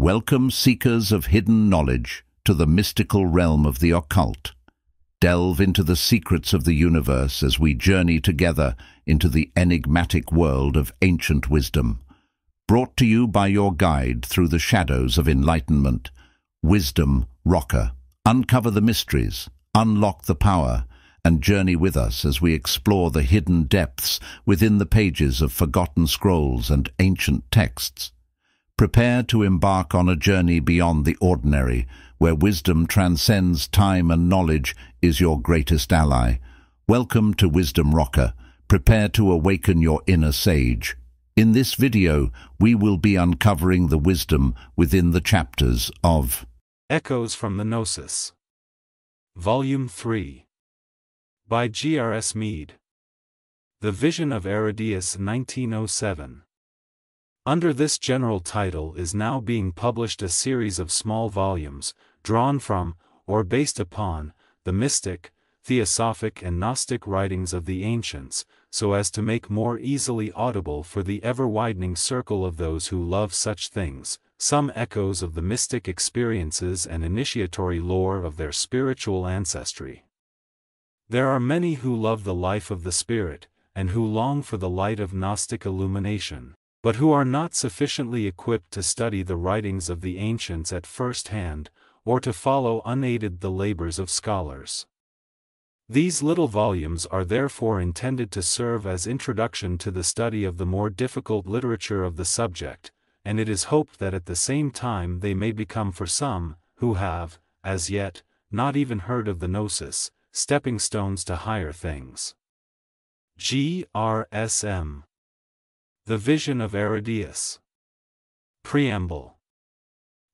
Welcome seekers of hidden knowledge to the mystical realm of the occult. Delve into the secrets of the universe as we journey together into the enigmatic world of ancient wisdom. Brought to you by your guide through the shadows of enlightenment, Wisdom Rocker. Uncover the mysteries, unlock the power, and journey with us as we explore the hidden depths within the pages of forgotten scrolls and ancient texts. Prepare to embark on a journey beyond the ordinary, where wisdom transcends time and knowledge is your greatest ally. Welcome to Wisdom Rocker. Prepare to awaken your inner sage. In this video, we will be uncovering the wisdom within the chapters of Echoes from the Gnosis. Volume 3. By G.R.S. Mead. The Vision of Aridaeus 1907. Under this general title is now being published a series of small volumes, drawn from, or based upon, the mystic, theosophic and Gnostic writings of the ancients, so as to make more easily audible for the ever-widening circle of those who love such things, some echoes of the mystic experiences and initiatory lore of their spiritual ancestry. There are many who love the life of the Spirit, and who long for the light of Gnostic illumination but who are not sufficiently equipped to study the writings of the ancients at first hand, or to follow unaided the labors of scholars. These little volumes are therefore intended to serve as introduction to the study of the more difficult literature of the subject, and it is hoped that at the same time they may become for some, who have, as yet, not even heard of the Gnosis, stepping stones to higher things. G. The Vision of Aridaeus. Preamble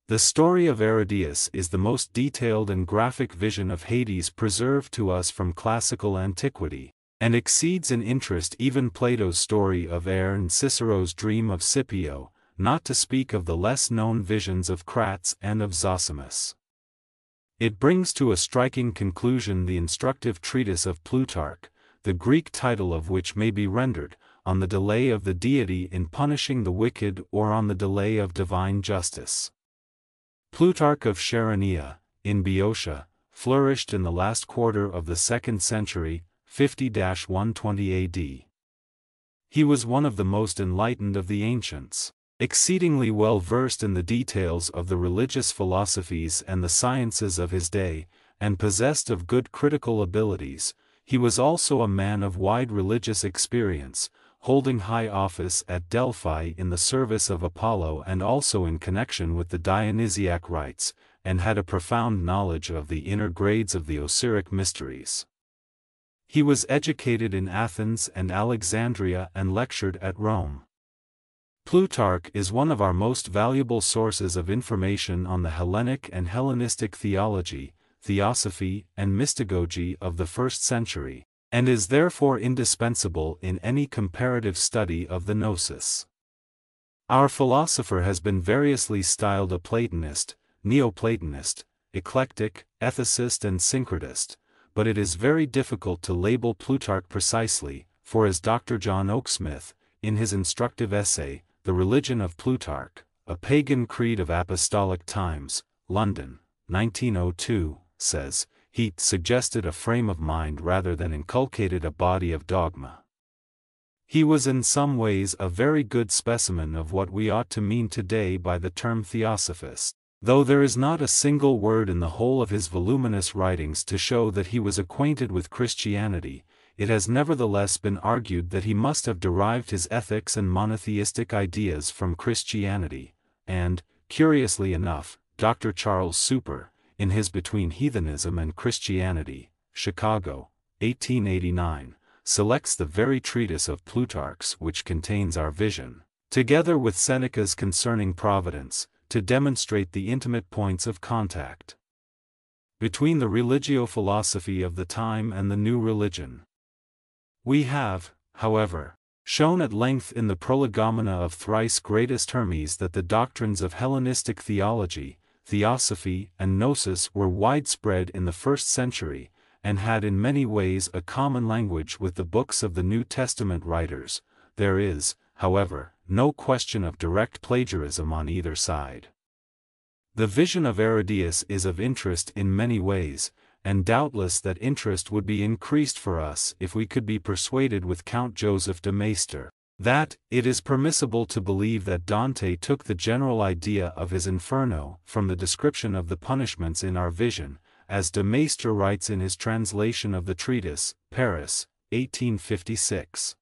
The story of Aridaeus is the most detailed and graphic vision of Hades preserved to us from classical antiquity, and exceeds in interest even Plato's story of Air and Cicero's dream of Scipio, not to speak of the less known visions of Crates and of Zosimus. It brings to a striking conclusion the instructive treatise of Plutarch, the Greek title of which may be rendered, on the delay of the deity in punishing the wicked or on the delay of divine justice. Plutarch of Chaeronea, in Boeotia, flourished in the last quarter of the second century, 50-120 AD. He was one of the most enlightened of the ancients, exceedingly well versed in the details of the religious philosophies and the sciences of his day, and possessed of good critical abilities, he was also a man of wide religious experience, holding high office at Delphi in the service of Apollo and also in connection with the Dionysiac rites, and had a profound knowledge of the inner grades of the Osiric mysteries. He was educated in Athens and Alexandria and lectured at Rome. Plutarch is one of our most valuable sources of information on the Hellenic and Hellenistic theology, theosophy, and mystagogy of the first century, and is therefore indispensable in any comparative study of the Gnosis. Our philosopher has been variously styled a Platonist, Neoplatonist, eclectic, ethicist and syncretist, but it is very difficult to label Plutarch precisely, for as Dr. John Oakesmith, in his instructive essay, The Religion of Plutarch, a Pagan Creed of Apostolic Times, London, 1902, says, he suggested a frame of mind rather than inculcated a body of dogma. He was in some ways a very good specimen of what we ought to mean today by the term theosophist, though there is not a single word in the whole of his voluminous writings to show that he was acquainted with Christianity, it has nevertheless been argued that he must have derived his ethics and monotheistic ideas from Christianity, and, curiously enough, Dr. Charles Super, in his Between Heathenism and Christianity, Chicago, 1889, selects the very treatise of Plutarch's which contains our vision, together with Seneca's concerning providence, to demonstrate the intimate points of contact between the religio-philosophy of the time and the new religion. We have, however, shown at length in the prolegomena of thrice greatest Hermes that the doctrines of Hellenistic theology, theosophy and gnosis were widespread in the first century, and had in many ways a common language with the books of the New Testament writers, there is, however, no question of direct plagiarism on either side. The vision of Aridaeus is of interest in many ways, and doubtless that interest would be increased for us if we could be persuaded with Count Joseph de Maistre that it is permissible to believe that Dante took the general idea of his Inferno from the description of the punishments in our vision, as de Maistre writes in his translation of the treatise, Paris, 1856.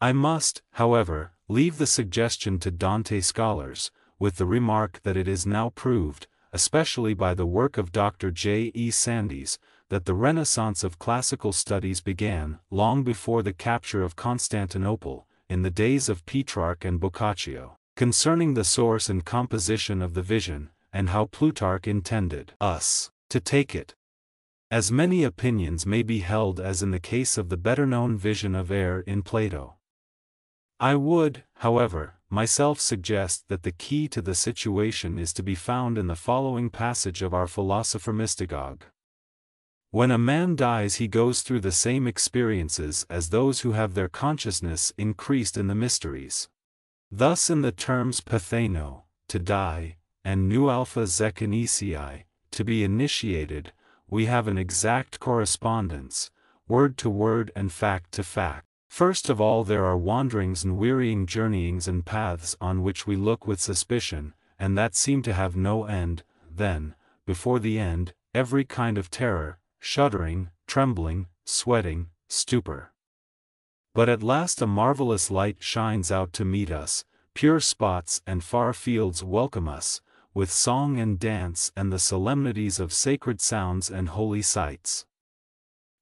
I must, however, leave the suggestion to Dante scholars, with the remark that it is now proved, especially by the work of Dr. J. E. Sandys, that the renaissance of classical studies began long before the capture of Constantinople, in the days of Petrarch and Boccaccio, concerning the source and composition of the vision, and how Plutarch intended us to take it. As many opinions may be held as in the case of the better-known vision of air in Plato. I would, however, myself suggest that the key to the situation is to be found in the following passage of our philosopher Mystagogue. When a man dies he goes through the same experiences as those who have their consciousness increased in the mysteries. Thus in the terms patheno, to die, and nu alpha zekinesiai, to be initiated, we have an exact correspondence, word to word and fact to fact. First of all there are wanderings and wearying journeyings and paths on which we look with suspicion, and that seem to have no end, then, before the end, every kind of terror, shuddering, trembling, sweating, stupor. But at last a marvelous light shines out to meet us, pure spots and far fields welcome us, with song and dance and the solemnities of sacred sounds and holy sights.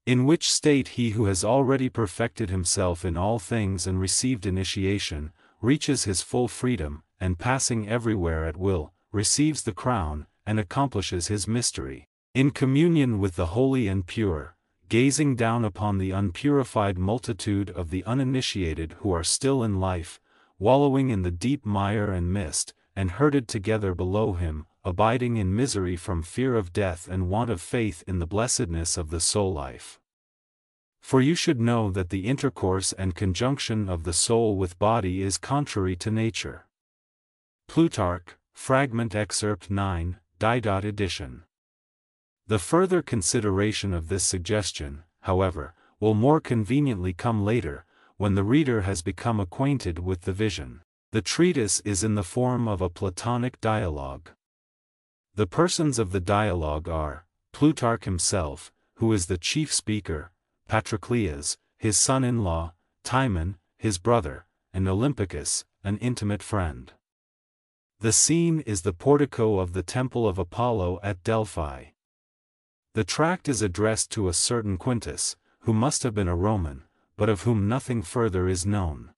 In which state he who has already perfected himself in all things and received initiation, reaches his full freedom, and passing everywhere at will, receives the crown, and accomplishes his mystery. In communion with the holy and pure, gazing down upon the unpurified multitude of the uninitiated who are still in life, wallowing in the deep mire and mist, and herded together below him, abiding in misery from fear of death and want of faith in the blessedness of the soul life. For you should know that the intercourse and conjunction of the soul with body is contrary to nature. Plutarch, Fragment Excerpt 9, Didot Edition. The further consideration of this suggestion, however, will more conveniently come later, when the reader has become acquainted with the vision. The treatise is in the form of a Platonic dialogue. The persons of the dialogue are, Plutarch himself, who is the chief speaker, Patroclus, his son-in-law, Timon, his brother, and Olympicus, an intimate friend. The scene is the portico of the temple of Apollo at Delphi. The tract is addressed to a certain Quintus, who must have been a Roman, but of whom nothing further is known.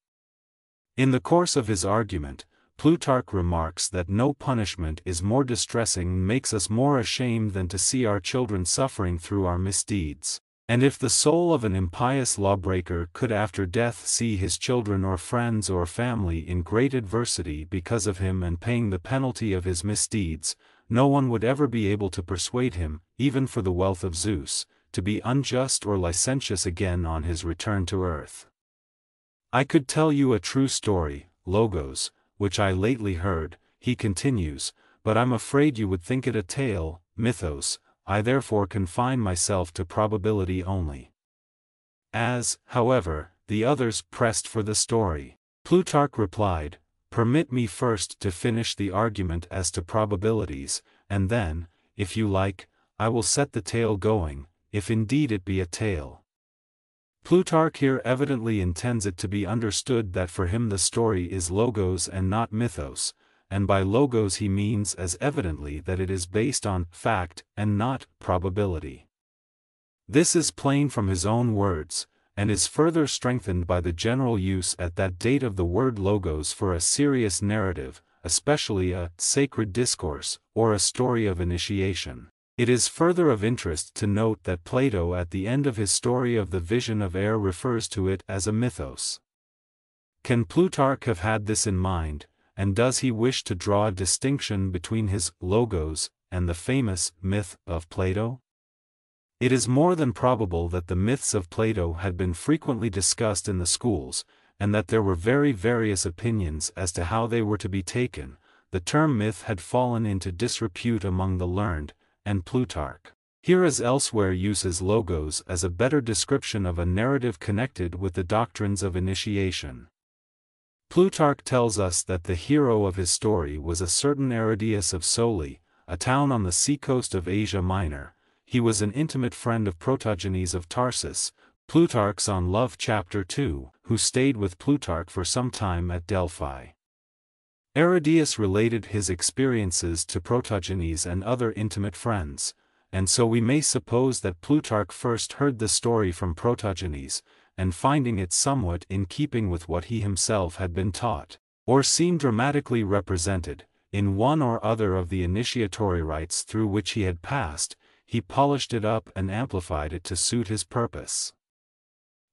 In the course of his argument, Plutarch remarks that no punishment is more distressing makes us more ashamed than to see our children suffering through our misdeeds. And if the soul of an impious lawbreaker could after death see his children or friends or family in great adversity because of him and paying the penalty of his misdeeds, no one would ever be able to persuade him, even for the wealth of Zeus, to be unjust or licentious again on his return to earth. I could tell you a true story, Logos, which I lately heard, he continues, but I'm afraid you would think it a tale, mythos, I therefore confine myself to probability only. As, however, the others pressed for the story, Plutarch replied, Permit me first to finish the argument as to probabilities, and then, if you like, I will set the tale going, if indeed it be a tale. Plutarch here evidently intends it to be understood that for him the story is logos and not mythos, and by logos he means as evidently that it is based on fact and not probability. This is plain from his own words, and is further strengthened by the general use at that date of the word logos for a serious narrative, especially a sacred discourse, or a story of initiation. It is further of interest to note that Plato at the end of his story of the vision of air refers to it as a mythos. Can Plutarch have had this in mind, and does he wish to draw a distinction between his logos and the famous myth of Plato? It is more than probable that the myths of Plato had been frequently discussed in the schools, and that there were very various opinions as to how they were to be taken, the term myth had fallen into disrepute among the learned, and Plutarch. Here as elsewhere uses logos as a better description of a narrative connected with the doctrines of initiation. Plutarch tells us that the hero of his story was a certain Aridaeus of Soli, a town on the seacoast of Asia Minor. He was an intimate friend of Protogenes of Tarsus, Plutarch's on Love chapter 2, who stayed with Plutarch for some time at Delphi. Aridaeus related his experiences to Protogenes and other intimate friends, and so we may suppose that Plutarch first heard the story from Protogenes, and finding it somewhat in keeping with what he himself had been taught, or seen dramatically represented, in one or other of the initiatory rites through which he had passed, he polished it up and amplified it to suit his purpose.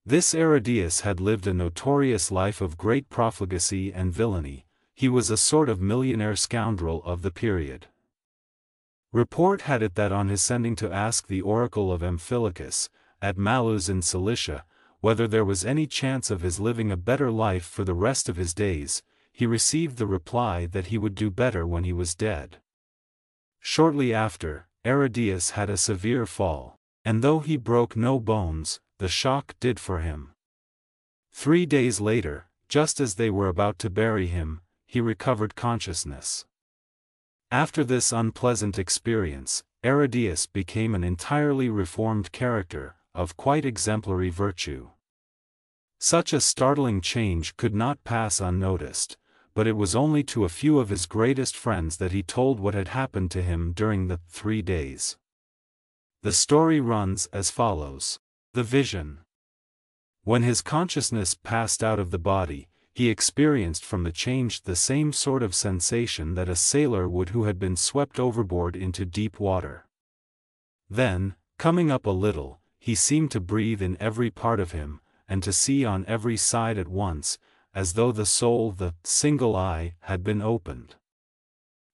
This Aridaeus had lived a notorious life of great profligacy and villainy, he was a sort of millionaire scoundrel of the period. Report had it that on his sending to ask the oracle of Amphilochus, at Mallus in Cilicia, whether there was any chance of his living a better life for the rest of his days, he received the reply that he would do better when he was dead. Shortly after, Aridaeus had a severe fall, and though he broke no bones, the shock did for him. Three days later, just as they were about to bury him, he recovered consciousness. After this unpleasant experience, Aridaeus became an entirely reformed character, of quite exemplary virtue. Such a startling change could not pass unnoticed, but it was only to a few of his greatest friends that he told what had happened to him during the three days. The story runs as follows. The Vision When his consciousness passed out of the body, he experienced from the change the same sort of sensation that a sailor would who had been swept overboard into deep water. Then, coming up a little, he seemed to breathe in every part of him, and to see on every side at once, as though the soul the single eye had been opened.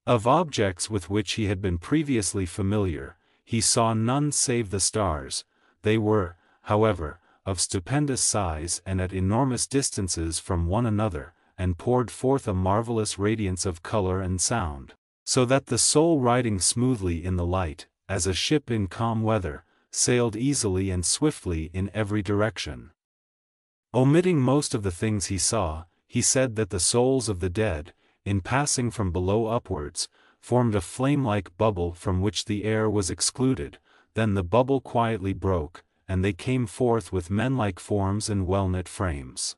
Of objects with which he had been previously familiar, he saw none save the stars, they were, however, of stupendous size and at enormous distances from one another, and poured forth a marvelous radiance of color and sound, so that the soul riding smoothly in the light, as a ship in calm weather, sailed easily and swiftly in every direction. Omitting most of the things he saw, he said that the souls of the dead, in passing from below upwards, formed a flame-like bubble from which the air was excluded, then the bubble quietly broke, and they came forth with men-like forms and well-knit frames.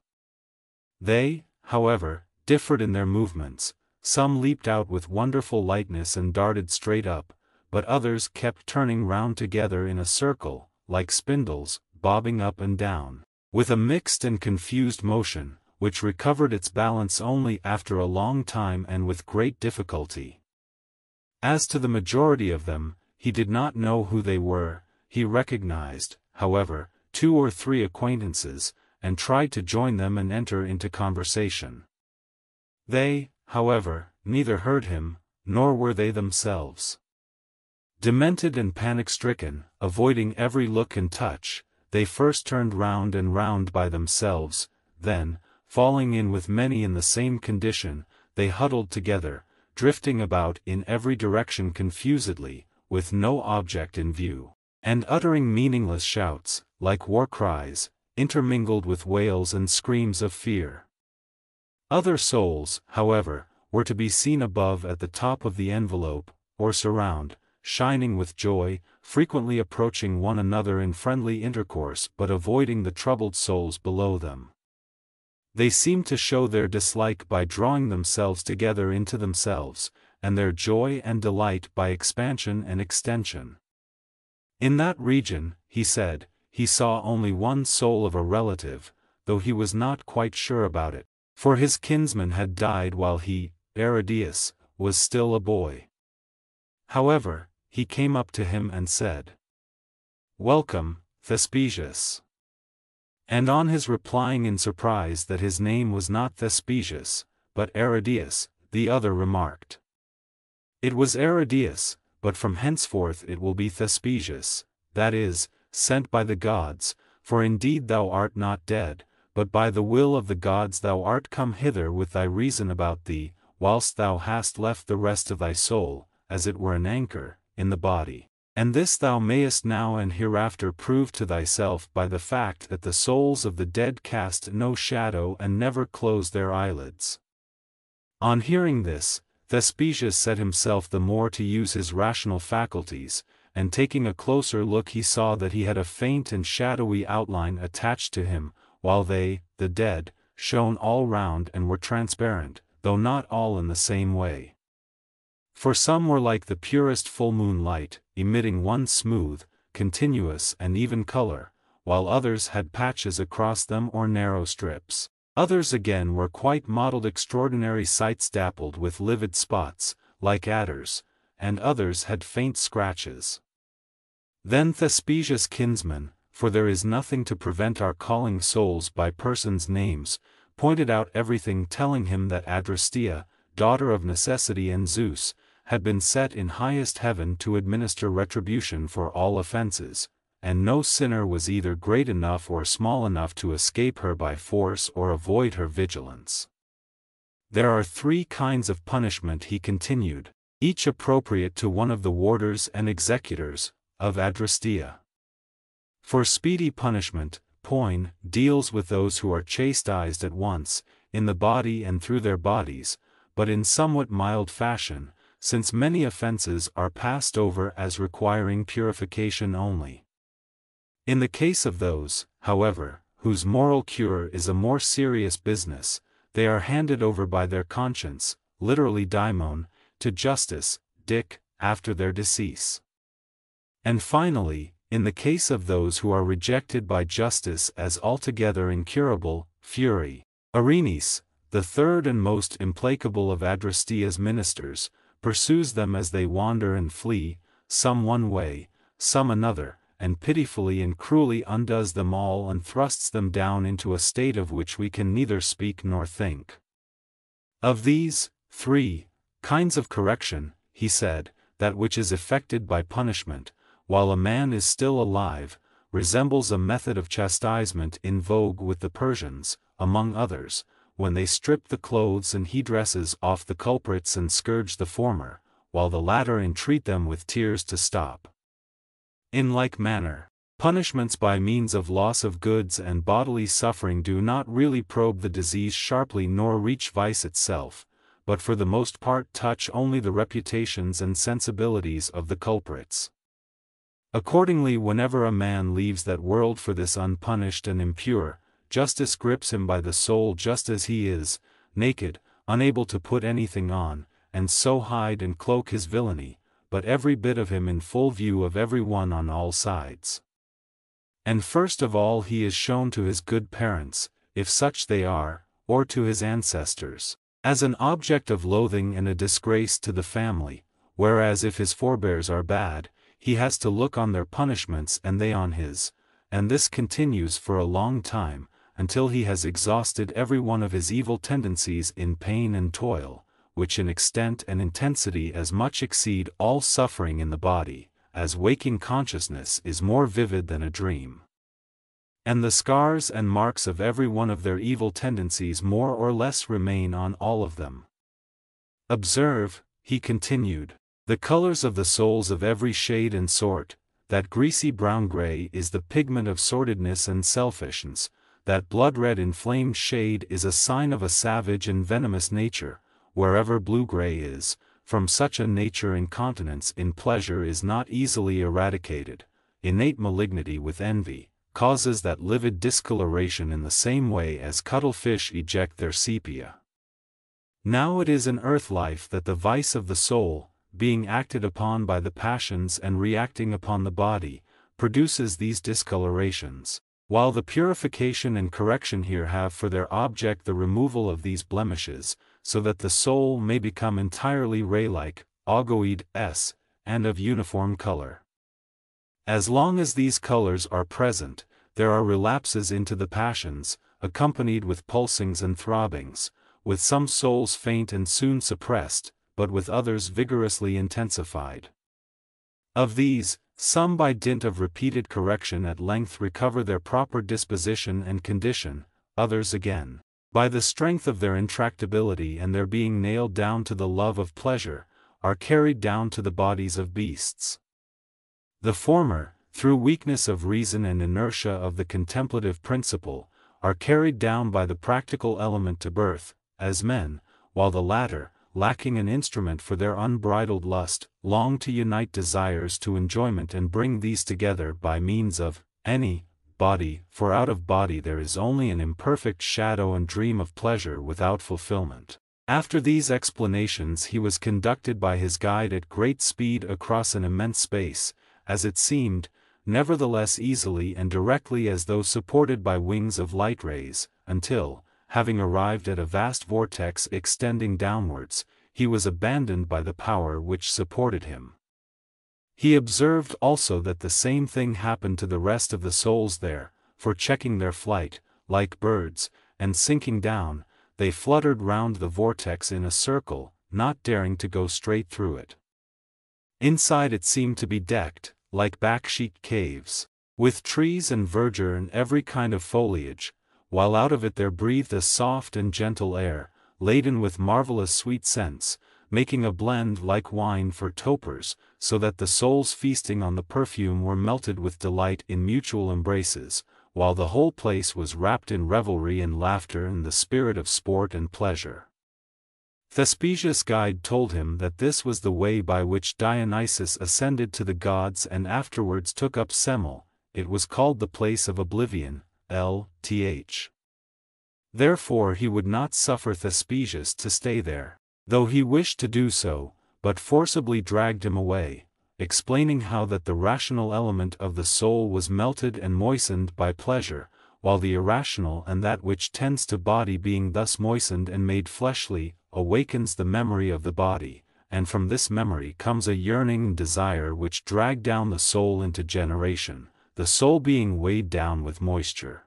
They, however, differed in their movements, some leaped out with wonderful lightness and darted straight up, but others kept turning round together in a circle, like spindles, bobbing up and down, with a mixed and confused motion, which recovered its balance only after a long time and with great difficulty. As to the majority of them, he did not know who they were, he recognized, however, two or three acquaintances, and tried to join them and enter into conversation. They, however, neither heard him, nor were they themselves. Demented and panic-stricken, avoiding every look and touch, they first turned round and round by themselves, then, falling in with many in the same condition, they huddled together, drifting about in every direction confusedly, with no object in view and uttering meaningless shouts, like war cries, intermingled with wails and screams of fear. Other souls, however, were to be seen above at the top of the envelope, or surround, shining with joy, frequently approaching one another in friendly intercourse but avoiding the troubled souls below them. They seemed to show their dislike by drawing themselves together into themselves, and their joy and delight by expansion and extension. In that region, he said, he saw only one soul of a relative, though he was not quite sure about it, for his kinsman had died while he, Aridaeus, was still a boy. However, he came up to him and said, Welcome, Thespesius. And on his replying in surprise that his name was not Thespesius, but Aridaeus, the other remarked. It was Aridaeus, but from henceforth it will be Thespesius, that is, sent by the gods, for indeed thou art not dead, but by the will of the gods thou art come hither with thy reason about thee, whilst thou hast left the rest of thy soul, as it were an anchor, in the body. And this thou mayest now and hereafter prove to thyself by the fact that the souls of the dead cast no shadow and never close their eyelids. On hearing this, Thespesius set himself the more to use his rational faculties, and taking a closer look he saw that he had a faint and shadowy outline attached to him, while they, the dead, shone all round and were transparent, though not all in the same way. For some were like the purest full moon light, emitting one smooth, continuous and even color, while others had patches across them or narrow strips. Others again were quite mottled extraordinary sights dappled with livid spots, like adders, and others had faint scratches. Then Thespesius' kinsman, for there is nothing to prevent our calling souls by persons' names, pointed out everything telling him that Adrastea, daughter of necessity and Zeus, had been set in highest heaven to administer retribution for all offences, and no sinner was either great enough or small enough to escape her by force or avoid her vigilance. There are three kinds of punishment he continued, each appropriate to one of the warders and executors, of Adrastea. For speedy punishment, Poin deals with those who are chastised at once, in the body and through their bodies, but in somewhat mild fashion, since many offences are passed over as requiring purification only. In the case of those, however, whose moral cure is a more serious business, they are handed over by their conscience, literally daimon, to justice, dick, after their decease. And finally, in the case of those who are rejected by justice as altogether incurable, fury. Erinys, the third and most implacable of Adrastea's ministers, pursues them as they wander and flee, some one way, some another, and pitifully and cruelly undoes them all and thrusts them down into a state of which we can neither speak nor think. Of these, three, kinds of correction, he said, that which is effected by punishment, while a man is still alive, resembles a method of chastisement in vogue with the Persians, among others, when they strip the clothes and headdresses off the culprits and scourge the former, while the latter entreat them with tears to stop. In like manner, punishments by means of loss of goods and bodily suffering do not really probe the disease sharply nor reach vice itself, but for the most part touch only the reputations and sensibilities of the culprits. Accordingly whenever a man leaves that world for this unpunished and impure, justice grips him by the soul just as he is, naked, unable to put anything on, and so hide and cloak his villainy, but every bit of him in full view of every one on all sides. And first of all he is shown to his good parents, if such they are, or to his ancestors, as an object of loathing and a disgrace to the family, whereas if his forebears are bad, he has to look on their punishments and they on his, and this continues for a long time, until he has exhausted every one of his evil tendencies in pain and toil, which in extent and intensity as much exceed all suffering in the body, as waking consciousness is more vivid than a dream. And the scars and marks of every one of their evil tendencies more or less remain on all of them. Observe, he continued, the colors of the souls of every shade and sort, that greasy brown-gray is the pigment of sordidness and selfishness, that blood-red inflamed shade is a sign of a savage and venomous nature, wherever blue-gray is, from such a nature incontinence in pleasure is not easily eradicated, innate malignity with envy, causes that livid discoloration in the same way as cuttlefish eject their sepia. Now it is in earth life that the vice of the soul, being acted upon by the passions and reacting upon the body, produces these discolorations, while the purification and correction here have for their object the removal of these blemishes, so that the soul may become entirely ray-like, ovoid s, and of uniform color. As long as these colors are present, there are relapses into the passions, accompanied with pulsings and throbbings, with some souls faint and soon suppressed, but with others vigorously intensified. Of these, some by dint of repeated correction at length recover their proper disposition and condition, others again, By the strength of their intractability and their being nailed down to the love of pleasure, are carried down to the bodies of beasts. The former, through weakness of reason and inertia of the contemplative principle, are carried down by the practical element to birth, as men, while the latter, lacking an instrument for their unbridled lust, long to unite desires to enjoyment and bring these together by means of any body, for out of body there is only an imperfect shadow and dream of pleasure without fulfillment. After these explanations he was conducted by his guide at great speed across an immense space, as it seemed, nevertheless easily and directly as though supported by wings of light rays, until, having arrived at a vast vortex extending downwards, he was abandoned by the power which supported him. He observed also that the same thing happened to the rest of the souls there, for checking their flight, like birds, and sinking down, they fluttered round the vortex in a circle, not daring to go straight through it. Inside it seemed to be decked, like Bacchic caves, with trees and verdure and every kind of foliage, while out of it there breathed a soft and gentle air, laden with marvelous sweet scents, making a blend like wine for topers, so that the souls feasting on the perfume were melted with delight in mutual embraces, while the whole place was wrapped in revelry and laughter and the spirit of sport and pleasure. Thespesius' guide told him that this was the way by which Dionysus ascended to the gods and afterwards took up Semele, it was called the place of oblivion, Lethe Therefore he would not suffer Thespesius to stay there, though he wished to do so, but forcibly dragged him away, explaining how that the rational element of the soul was melted and moistened by pleasure, while the irrational and that which tends to body being thus moistened and made fleshly, awakens the memory of the body, and from this memory comes a yearning desire which drag down the soul into generation, the soul being weighed down with moisture.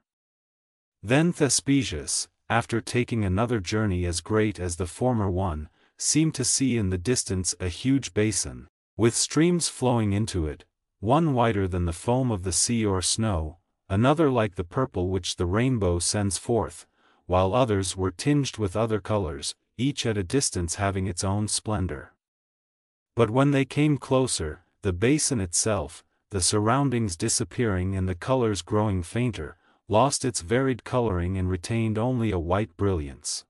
Then Thespesius, after taking another journey as great as the former one, seemed to see in the distance a huge basin, with streams flowing into it, one whiter than the foam of the sea or snow, another like the purple which the rainbow sends forth, while others were tinged with other colors, each at a distance having its own splendor. But when they came closer, the basin itself, the surroundings disappearing and the colors growing fainter, lost its varied coloring and retained only a white brilliance.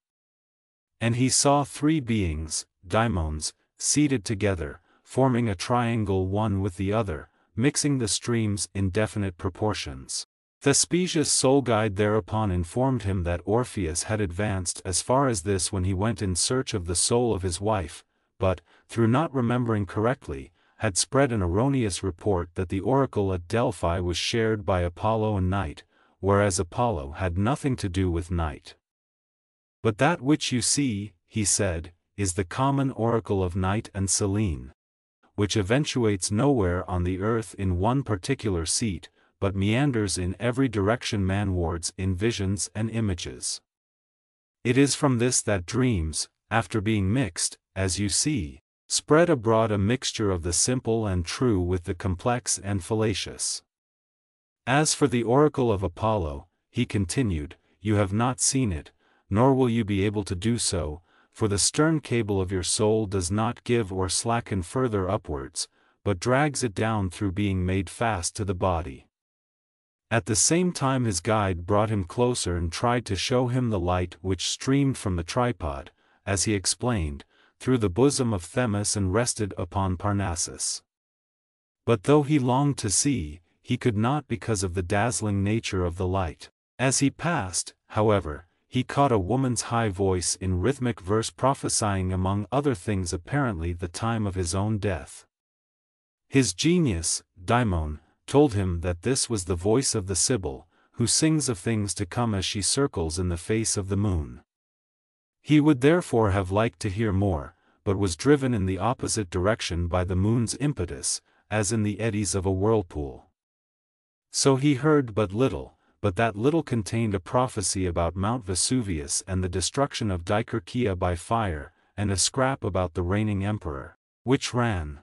And he saw three beings, daimons, seated together, forming a triangle one with the other, mixing the streams in definite proportions. Thespesius' soul guide thereupon informed him that Orpheus had advanced as far as this when he went in search of the soul of his wife, but, through not remembering correctly, had spread an erroneous report that the oracle at Delphi was shared by Apollo and Night, whereas Apollo had nothing to do with Night. But that which you see, he said, is the common oracle of Night and Selene, which eventuates nowhere on the earth in one particular seat, but meanders in every direction manwards in visions and images. It is from this that dreams, after being mixed, as you see, spread abroad a mixture of the simple and true with the complex and fallacious. As for the oracle of Apollo, he continued, you have not seen it, nor will you be able to do so, for the stern cable of your soul does not give or slacken further upwards, but drags it down through being made fast to the body. At the same time his guide brought him closer and tried to show him the light which streamed from the tripod, as he explained, through the bosom of Themis and rested upon Parnassus. But though he longed to see, he could not because of the dazzling nature of the light. As he passed, however, he caught a woman's high voice in rhythmic verse prophesying among other things apparently the time of his own death. His genius, Daimon, told him that this was the voice of the Sibyl, who sings of things to come as she circles in the face of the moon. He would therefore have liked to hear more, but was driven in the opposite direction by the moon's impetus, as in the eddies of a whirlpool. So he heard but little, but that little contained a prophecy about Mount Vesuvius and the destruction of Dicaearchia by fire, and a scrap about the reigning emperor, which ran.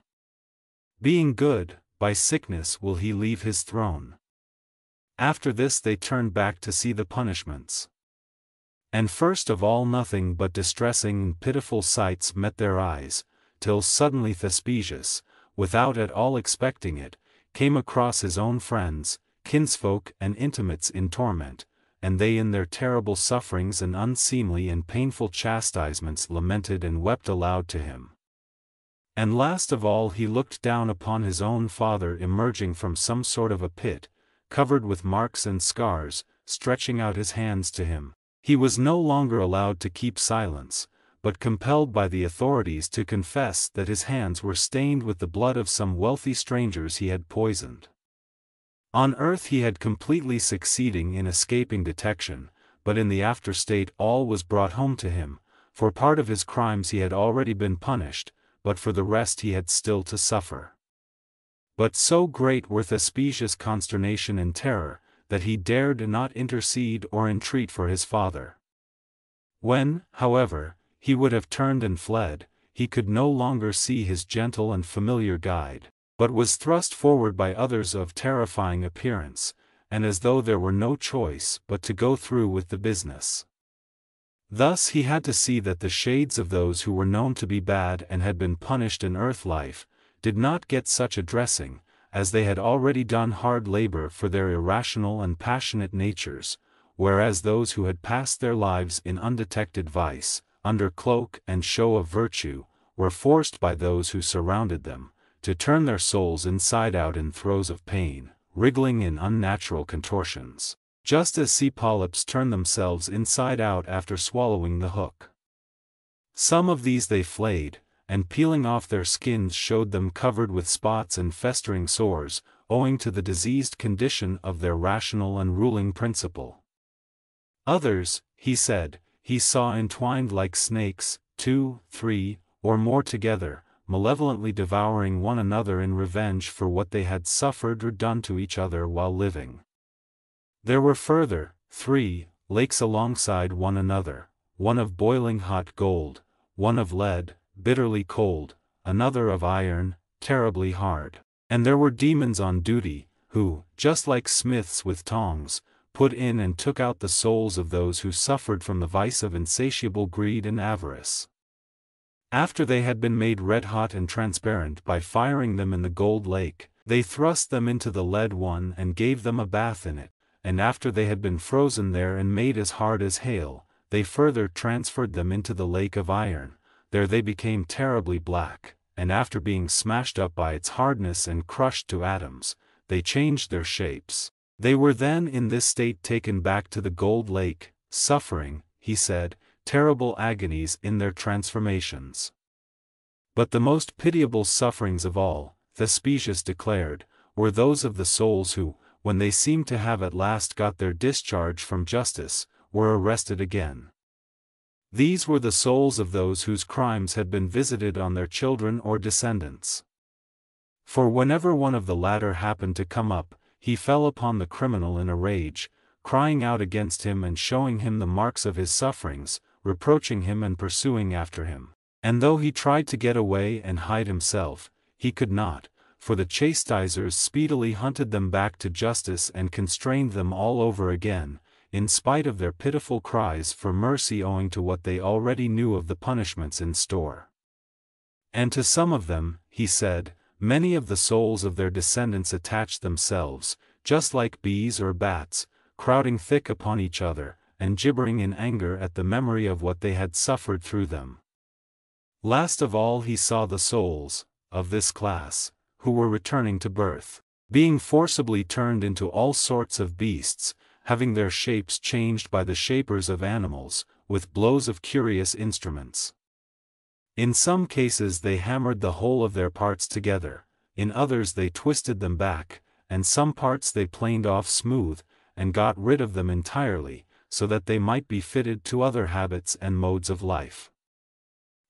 Being good, by sickness will he leave his throne. After this they turned back to see the punishments. And first of all nothing but distressing and pitiful sights met their eyes, till suddenly Thespesius, without at all expecting it, came across his own friends, kinsfolk and intimates in torment, and they in their terrible sufferings and unseemly and painful chastisements lamented and wept aloud to him. And last of all he looked down upon his own father emerging from some sort of a pit, covered with marks and scars, stretching out his hands to him. He was no longer allowed to keep silence, but compelled by the authorities to confess that his hands were stained with the blood of some wealthy strangers he had poisoned. On earth he had completely succeeding in escaping detection, but in the after state all was brought home to him, for part of his crimes he had already been punished, but for the rest he had still to suffer. But so great were Thespesius' consternation and terror, that he dared not intercede or entreat for his father. When, however, he would have turned and fled, he could no longer see his gentle and familiar guide, but was thrust forward by others of terrifying appearance, and as though there were no choice but to go through with the business. Thus he had to see that the shades of those who were known to be bad and had been punished in earth life, did not get such a dressing, as they had already done hard labor for their irrational and passionate natures, whereas those who had passed their lives in undetected vice, under cloak and show of virtue, were forced by those who surrounded them, to turn their souls inside out in throes of pain, wriggling in unnatural contortions, just as sea polyps turn themselves inside out after swallowing the hook. Some of these they flayed, and peeling off their skins showed them covered with spots and festering sores, owing to the diseased condition of their rational and ruling principle. Others, he said, he saw entwined like snakes, two, three, or more together, malevolently devouring one another in revenge for what they had suffered or done to each other while living. There were further, three, lakes alongside one another, one of boiling hot gold, one of lead, bitterly cold, another of iron, terribly hard. And there were demons on duty, who, just like smiths with tongs, put in and took out the souls of those who suffered from the vice of insatiable greed and avarice. After they had been made red-hot and transparent by firing them in the gold lake, they thrust them into the lead one and gave them a bath in it, and after they had been frozen there and made as hard as hail, they further transferred them into the lake of iron, there they became terribly black, and after being smashed up by its hardness and crushed to atoms, they changed their shapes. They were then in this state taken back to the gold lake, suffering, he said, terrible agonies in their transformations. But the most pitiable sufferings of all, Thespesius declared, were those of the souls who, when they seemed to have at last got their discharge from justice, were arrested again. These were the souls of those whose crimes had been visited on their children or descendants. For whenever one of the latter happened to come up, he fell upon the criminal in a rage, crying out against him and showing him the marks of his sufferings, reproaching him and pursuing after him. And though he tried to get away and hide himself, he could not, for the chastisers speedily hunted them back to justice and constrained them all over again, in spite of their pitiful cries for mercy owing to what they already knew of the punishments in store. And to some of them, he said, many of the souls of their descendants attached themselves, just like bees or bats, crowding thick upon each other, and gibbering in anger at the memory of what they had suffered through them. Last of all he saw the souls, of this class, who were returning to birth, being forcibly turned into all sorts of beasts, having their shapes changed by the shapers of animals, with blows of curious instruments. In some cases they hammered the whole of their parts together, in others they twisted them back, and some parts they planed off smooth, and got rid of them entirely, so that they might be fitted to other habits and modes of life.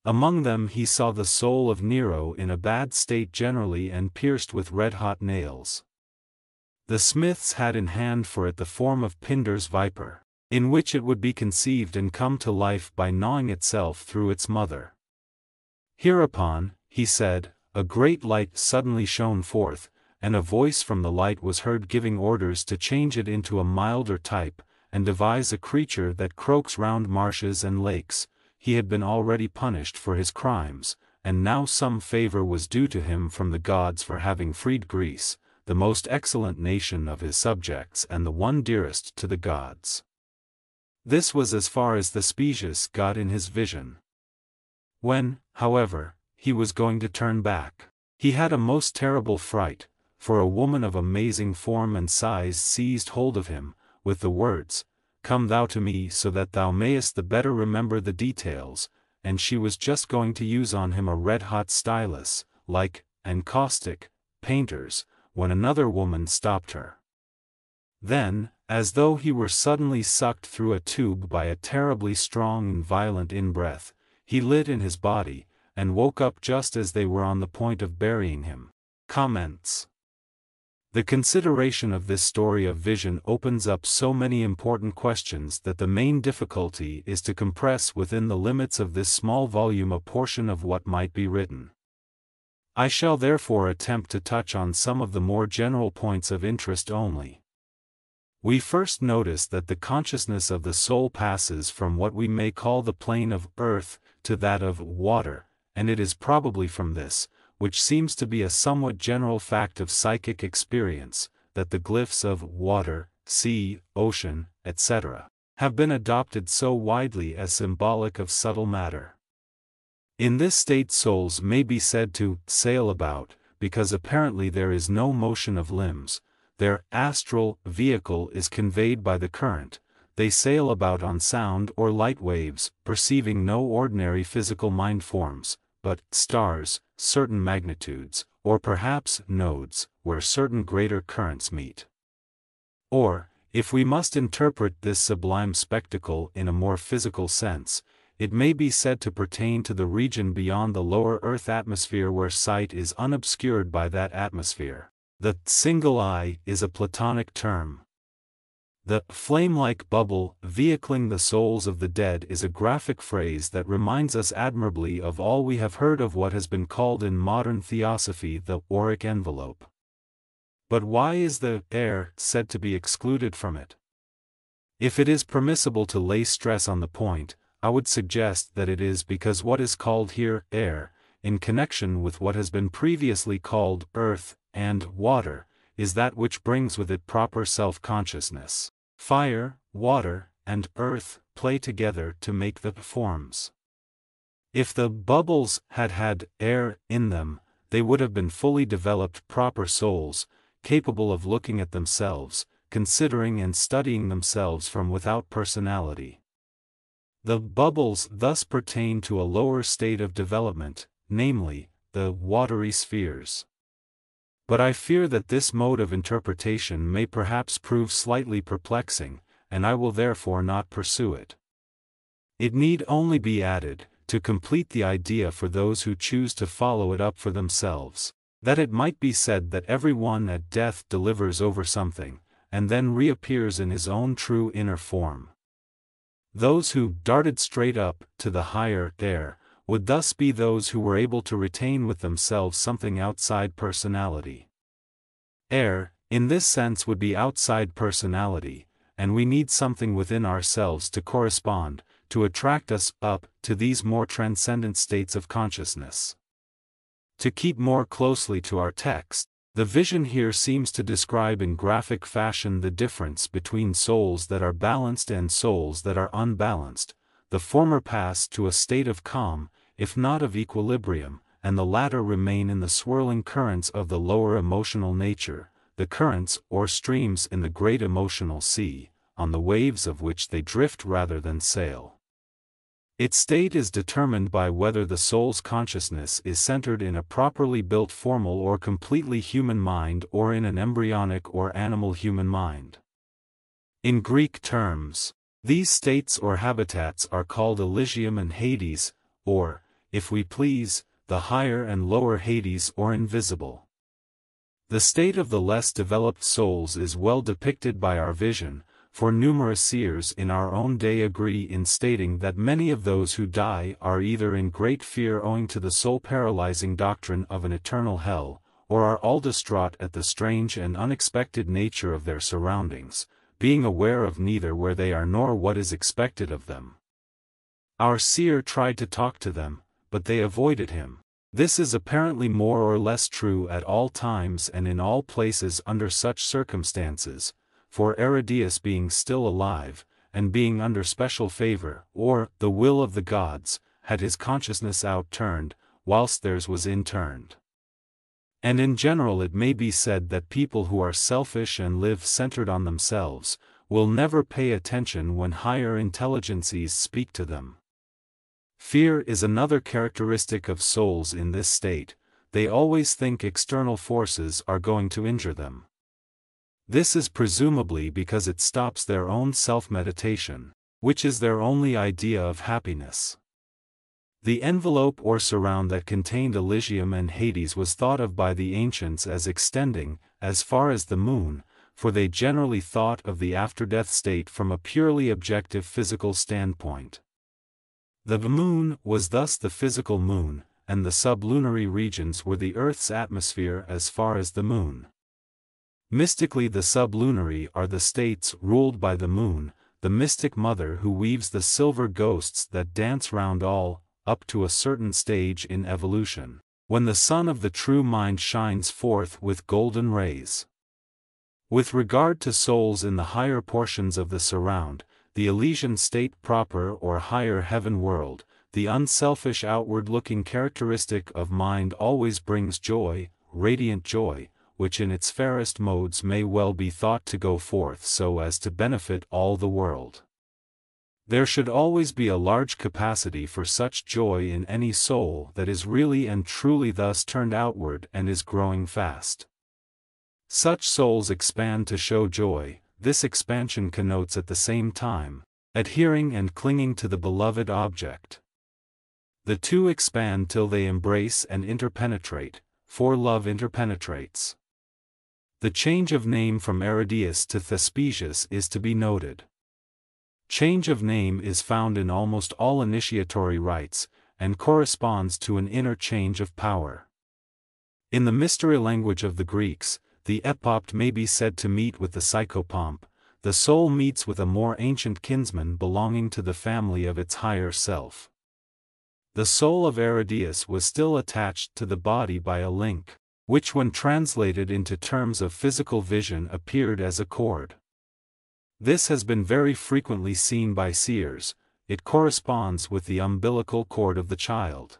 Among them he saw the soul of Nero in a bad state generally and pierced with red-hot nails. The smiths had in hand for it the form of Pindar's viper, in which it would be conceived and come to life by gnawing itself through its mother. Hereupon, he said, a great light suddenly shone forth, and a voice from the light was heard giving orders to change it into a milder type, and devise a creature that croaks round marshes and lakes, he had been already punished for his crimes, and now some favor was due to him from the gods for having freed Greece, the most excellent nation of his subjects and the one dearest to the gods. This was as far as the Thespesius got in his vision. When, however, he was going to turn back, he had a most terrible fright, for a woman of amazing form and size seized hold of him, with the words, Come thou to me so that thou mayest the better remember the details, and she was just going to use on him a red-hot stylus, like, and caustic, painters, when another woman stopped her. Then, as though he were suddenly sucked through a tube by a terribly strong and violent in-breath, he lit in his body, and woke up just as they were on the point of burying him. Comments The consideration of this story of vision opens up so many important questions that the main difficulty is to compress within the limits of this small volume a portion of what might be written. I shall therefore attempt to touch on some of the more general points of interest only. We first notice that the consciousness of the soul passes from what we may call the plane of earth to that of water, and it is probably from this, which seems to be a somewhat general fact of psychic experience, that the glyphs of water, sea, ocean, etc., have been adopted so widely as symbolic of subtle matter. In this state souls may be said to sail about, because apparently there is no motion of limbs, their astral vehicle is conveyed by the current, they sail about on sound or light waves, perceiving no ordinary physical mind forms, but stars, certain magnitudes, or perhaps nodes, where certain greater currents meet. Or, if we must interpret this sublime spectacle in a more physical sense, it may be said to pertain to the region beyond the lower Earth atmosphere where sight is unobscured by that atmosphere. The single eye is a Platonic term. The flame-like bubble vehicling the souls of the dead is a graphic phrase that reminds us admirably of all we have heard of what has been called in modern theosophy the auric envelope. But why is the air said to be excluded from it? If it is permissible to lay stress on the point, I would suggest that it is because what is called here air, in connection with what has been previously called earth, and water, is that which brings with it proper self-consciousness. Fire, water, and earth play together to make the forms. If the bubbles had had air in them, they would have been fully developed proper souls, capable of looking at themselves, considering and studying themselves from without personality. The bubbles thus pertain to a lower state of development, namely, the watery spheres. But I fear that this mode of interpretation may perhaps prove slightly perplexing, and I will therefore not pursue it. It need only be added, to complete the idea for those who choose to follow it up for themselves, that it might be said that every one at death delivers over something, and then reappears in his own true inner form. Those who darted straight up to the higher air would thus be those who were able to retain with themselves something outside personality. Air, in this sense would be outside personality, and we need something within ourselves to correspond, to attract us up to these more transcendent states of consciousness. To keep more closely to our text, the vision here seems to describe in graphic fashion the difference between souls that are balanced and souls that are unbalanced, the former pass to a state of calm, if not of equilibrium, and the latter remain in the swirling currents of the lower emotional nature, the currents or streams in the great emotional sea, on the waves of which they drift rather than sail. Its state is determined by whether the soul's consciousness is centered in a properly built formal or completely human mind or in an embryonic or animal human mind. In Greek terms, these states or habitats are called Elysium and Hades, or, if we please, the higher and lower Hades or invisible. The state of the less developed souls is well depicted by our vision, for numerous seers in our own day agree in stating that many of those who die are either in great fear owing to the soul-paralyzing doctrine of an eternal hell, or are all distraught at the strange and unexpected nature of their surroundings, being aware of neither where they are nor what is expected of them. Our seer tried to talk to them, but they avoided him. This is apparently more or less true at all times and in all places under such circumstances, for Aridaeus being still alive, and being under special favor, or the will of the gods, had his consciousness outturned, whilst theirs was inturned. And in general it may be said that people who are selfish and live centered on themselves, will never pay attention when higher intelligences speak to them. Fear is another characteristic of souls in this state, they always think external forces are going to injure them. This is presumably because it stops their own self-meditation, which is their only idea of happiness. The envelope or surround that contained Elysium and Hades was thought of by the ancients as extending, as far as the moon, for they generally thought of the after-death state from a purely objective physical standpoint. The moon was thus the physical moon, and the sublunary regions were the Earth's atmosphere as far as the moon. Mystically the sublunary are the states ruled by the moon, the mystic mother who weaves the silver ghosts that dance round all, up to a certain stage in evolution, when the sun of the true mind shines forth with golden rays. With regard to souls in the higher portions of the surround, the Elysian state proper or higher heaven world, the unselfish outward-looking characteristic of mind always brings joy, radiant joy, which in its fairest modes may well be thought to go forth so as to benefit all the world. There should always be a large capacity for such joy in any soul that is really and truly thus turned outward and is growing fast. Such souls expand to show joy, this expansion connotes at the same time, adhering and clinging to the beloved object. The two expand till they embrace and interpenetrate, for love interpenetrates. The change of name from Aridaeus to Thespesius is to be noted. Change of name is found in almost all initiatory rites, and corresponds to an inner change of power. In the mystery language of the Greeks, the epopt may be said to meet with the psychopomp, the soul meets with a more ancient kinsman belonging to the family of its higher self. The soul of Aridaeus was still attached to the body by a link, which when translated into terms of physical vision appeared as a cord. This has been very frequently seen by seers, it corresponds with the umbilical cord of the child.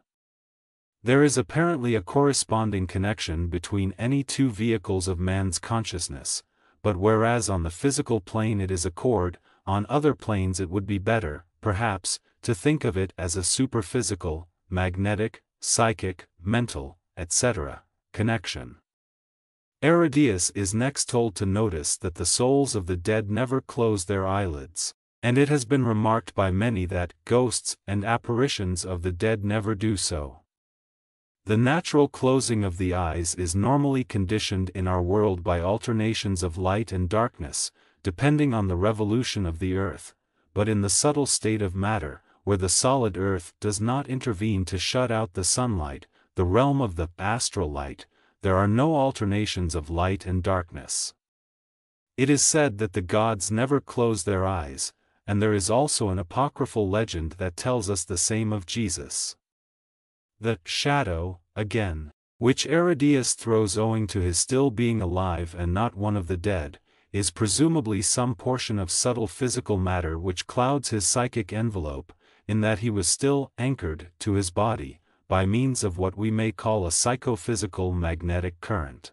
There is apparently a corresponding connection between any two vehicles of man's consciousness, but whereas on the physical plane it is a cord, on other planes it would be better, perhaps, to think of it as a superphysical, magnetic, psychic, mental, etc., connection. Aridaeus is next told to notice that the souls of the dead never close their eyelids, and it has been remarked by many that ghosts and apparitions of the dead never do so. The natural closing of the eyes is normally conditioned in our world by alternations of light and darkness, depending on the revolution of the earth, but in the subtle state of matter, where the solid earth does not intervene to shut out the sunlight, the realm of the astral light, there are no alternations of light and darkness. It is said that the gods never close their eyes, and there is also an apocryphal legend that tells us the same of Jesus. The shadow, again, which Aridaeus throws owing to his still being alive and not one of the dead, is presumably some portion of subtle physical matter which clouds his psychic envelope, in that he was still anchored to his body, by means of what we may call a psychophysical magnetic current.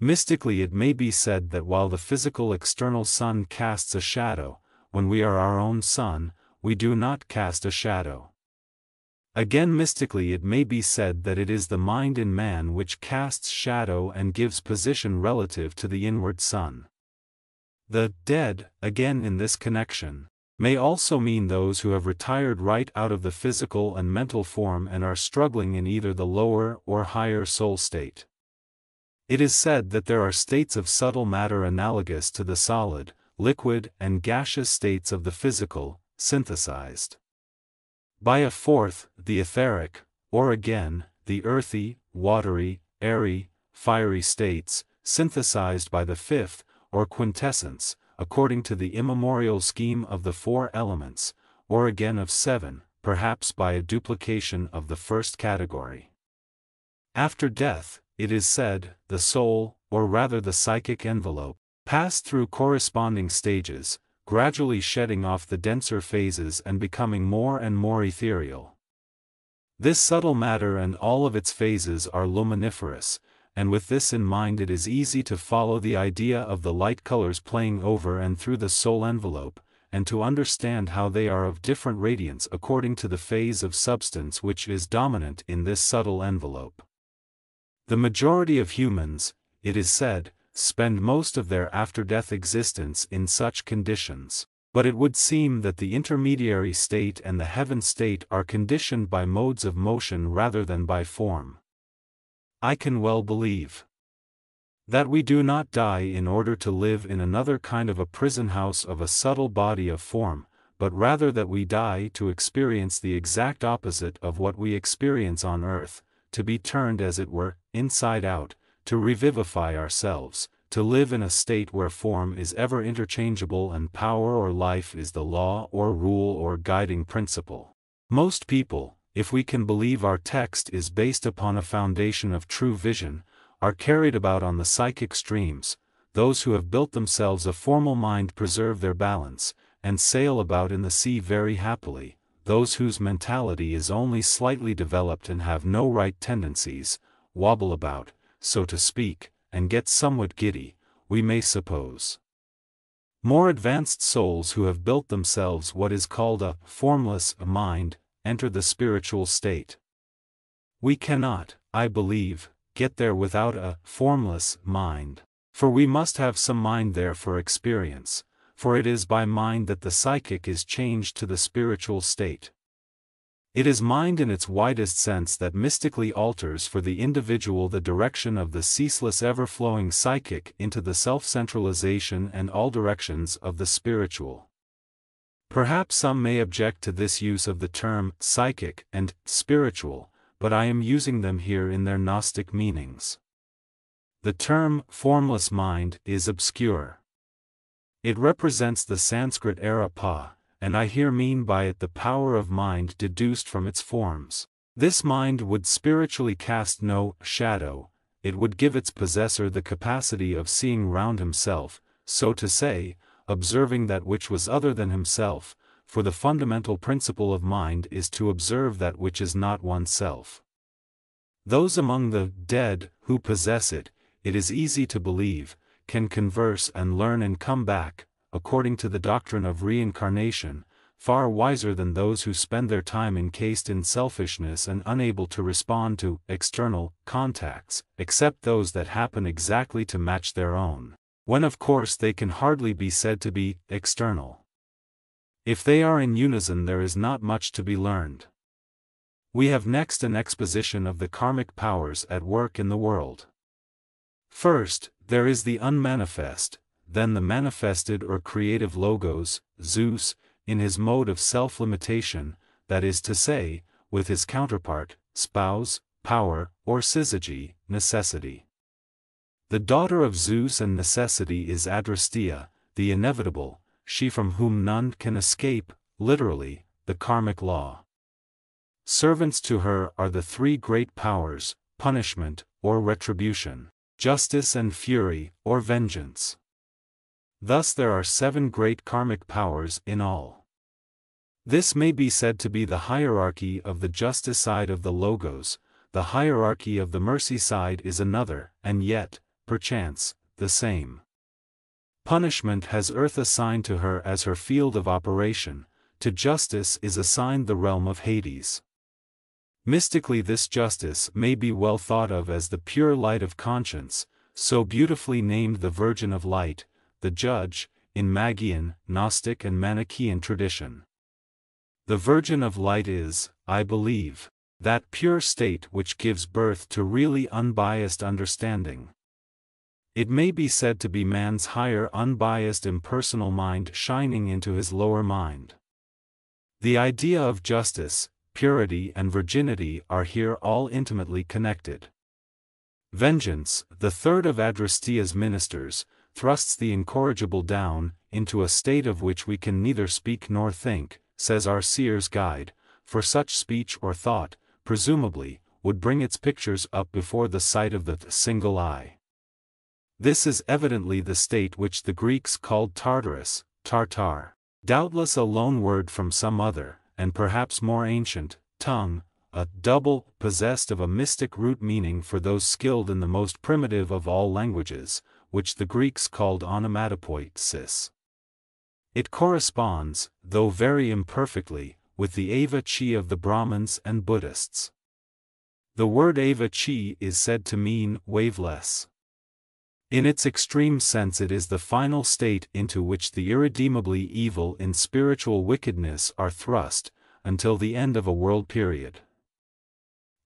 Mystically it may be said that while the physical external sun casts a shadow, when we are our own sun, we do not cast a shadow. Again mystically it may be said that it is the mind in man which casts shadow and gives position relative to the inward sun. The dead, again in this connection, may also mean those who have retired right out of the physical and mental form and are struggling in either the lower or higher soul state. It is said that there are states of subtle matter analogous to the solid, liquid and gaseous states of the physical, synthesized. By a fourth, the etheric, or again, the earthy, watery, airy, fiery states, synthesized by the fifth, or quintessence, according to the immemorial scheme of the four elements, or again of seven, perhaps by a duplication of the first category. After death, it is said, the soul, or rather the psychic envelope, passed through corresponding stages, gradually shedding off the denser phases and becoming more and more ethereal. This subtle matter and all of its phases are luminiferous, and with this in mind it is easy to follow the idea of the light colors playing over and through the soul envelope, and to understand how they are of different radiance according to the phase of substance which is dominant in this subtle envelope. The majority of humans, it is said, spend most of their after-death existence in such conditions, but it would seem that the intermediary state and the heaven state are conditioned by modes of motion rather than by form. I can well believe that we do not die in order to live in another kind of a prison house of a subtle body of form, but rather that we die to experience the exact opposite of what we experience on earth, to be turned as it were, inside out, to revivify ourselves, to live in a state where form is ever interchangeable and power or life is the law or rule or guiding principle. Most people, if we can believe our text is based upon a foundation of true vision, are carried about on the psychic streams, those who have built themselves a formal mind preserve their balance, and sail about in the sea very happily, those whose mentality is only slightly developed and have no right tendencies, wobble about, so to speak, and get somewhat giddy, we may suppose. More advanced souls who have built themselves what is called a formless mind, enter the spiritual state. We cannot, I believe, get there without a formless mind. For we must have some mind there for experience, for it is by mind that the psychic is changed to the spiritual state. It is mind in its widest sense that mystically alters for the individual the direction of the ceaseless ever-flowing psychic into the self-centralization and all directions of the spiritual. Perhaps some may object to this use of the term psychic and spiritual, but I am using them here in their Gnostic meanings. The term formless mind is obscure. It represents the Sanskrit arupa, and I here mean by it the power of mind deduced from its forms. This mind would spiritually cast no shadow, it would give its possessor the capacity of seeing round himself, so to say, observing that which was other than himself, for the fundamental principle of mind is to observe that which is not oneself. Those among the dead who possess it, it is easy to believe, can converse and learn and come back, according to the doctrine of reincarnation, far wiser than those who spend their time encased in selfishness and unable to respond to external contacts, except those that happen exactly to match their own when of course they can hardly be said to be external. If they are in unison there is not much to be learned. We have next an exposition of the karmic powers at work in the world. First, there is the unmanifest, then the manifested or creative logos, Zeus, in his mode of self-limitation, that is to say, with his counterpart, spouse, power, or syzygy, necessity. The daughter of Zeus and necessity is Adrastea, the inevitable, she from whom none can escape, literally, the karmic law. Servants to her are the three great powers, punishment, or retribution, justice and fury, or vengeance. Thus there are seven great karmic powers in all. This may be said to be the hierarchy of the justice side of the logos, the hierarchy of the mercy side is another, and yet, perchance, the same. Punishment has earth assigned to her as her field of operation, to justice is assigned the realm of Hades. Mystically this justice may be well thought of as the pure light of conscience, so beautifully named the Virgin of Light, the Judge, in Magian, Gnostic and Manichaean tradition. The Virgin of Light is, I believe, that pure state which gives birth to really unbiased understanding. It may be said to be man's higher unbiased impersonal mind shining into his lower mind. The idea of justice, purity and virginity are here all intimately connected. Vengeance, the third of Adrastea's ministers, thrusts the incorrigible down, into a state of which we can neither speak nor think, says our seer's guide, for such speech or thought, presumably, would bring its pictures up before the sight of the single eye. This is evidently the state which the Greeks called Tartarus, Tartar. Doubtless a loan word from some other, and perhaps more ancient, tongue, a double, possessed of a mystic root meaning for those skilled in the most primitive of all languages, which the Greeks called onomatopoesis. It corresponds, though very imperfectly, with the Avichi of the Brahmins and Buddhists. The word Avichi is said to mean waveless. In its extreme sense it is the final state into which the irredeemably evil in spiritual wickedness are thrust, until the end of a world period.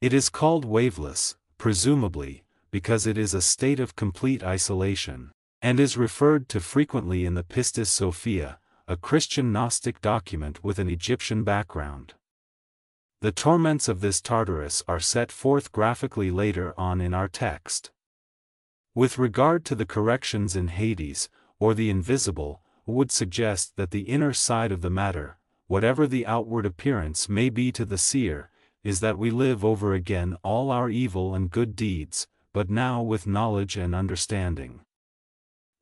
It is called waveless, presumably, because it is a state of complete isolation, and is referred to frequently in the Pistis Sophia, a Christian Gnostic document with an Egyptian background. The torments of this Tartarus are set forth graphically later on in our text. With regard to the corrections in Hades, or the invisible, would suggest that the inner side of the matter, whatever the outward appearance may be to the seer, is that we live over again all our evil and good deeds, but now with knowledge and understanding.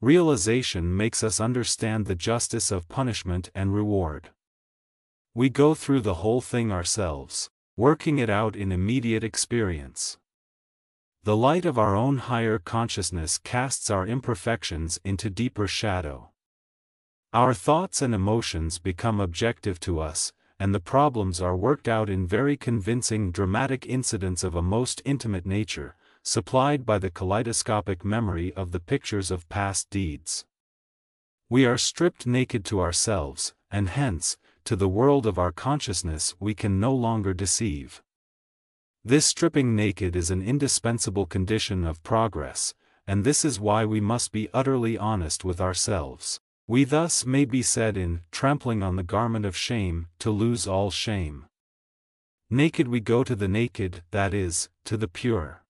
Realization makes us understand the justice of punishment and reward. We go through the whole thing ourselves, working it out in immediate experience. The light of our own higher consciousness casts our imperfections into deeper shadow. Our thoughts and emotions become objective to us, and the problems are worked out in very convincing dramatic incidents of a most intimate nature, supplied by the kaleidoscopic memory of the pictures of past deeds. We are stripped naked to ourselves, and hence, to the world of our consciousness we can no longer deceive. This stripping naked is an indispensable condition of progress, and this is why we must be utterly honest with ourselves. We thus may be said in trampling on the garment of shame to lose all shame. Naked we go to the naked, that is, to the pure.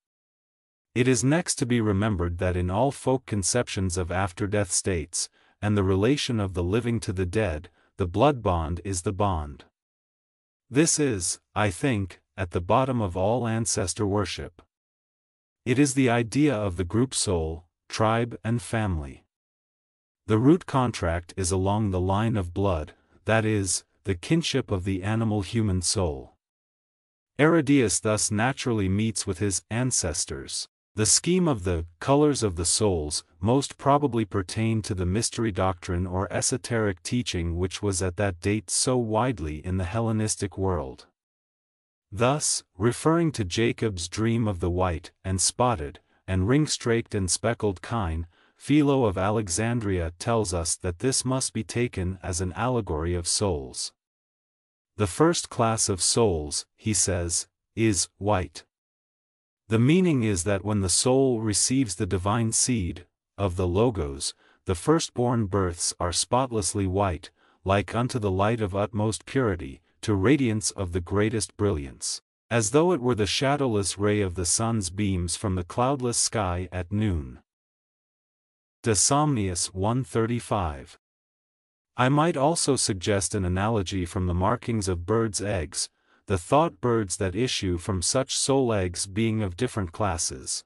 It is next to be remembered that in all folk conceptions of after death states, and the relation of the living to the dead, the blood bond is the bond. This is, I think, at the bottom of all ancestor worship. It is the idea of the group soul, tribe, and family. The root contract is along the line of blood, that is, the kinship of the animal human soul. Aridaeus thus naturally meets with his ancestors. The scheme of the colors of the souls most probably pertained to the mystery doctrine or esoteric teaching which was at that date so widely in the Hellenistic world. Thus, referring to Jacob's dream of the white and spotted, and ring-straked and speckled kine, Philo of Alexandria tells us that this must be taken as an allegory of souls. The first class of souls, he says, is white. The meaning is that when the soul receives the divine seed, of the Logos, the firstborn births are spotlessly white, like unto the light of utmost purity, to radiance of the greatest brilliance, as though it were the shadowless ray of the sun's beams from the cloudless sky at noon. De Somniis 135. I might also suggest an analogy from the markings of birds' eggs, the thought birds that issue from such soul eggs being of different classes.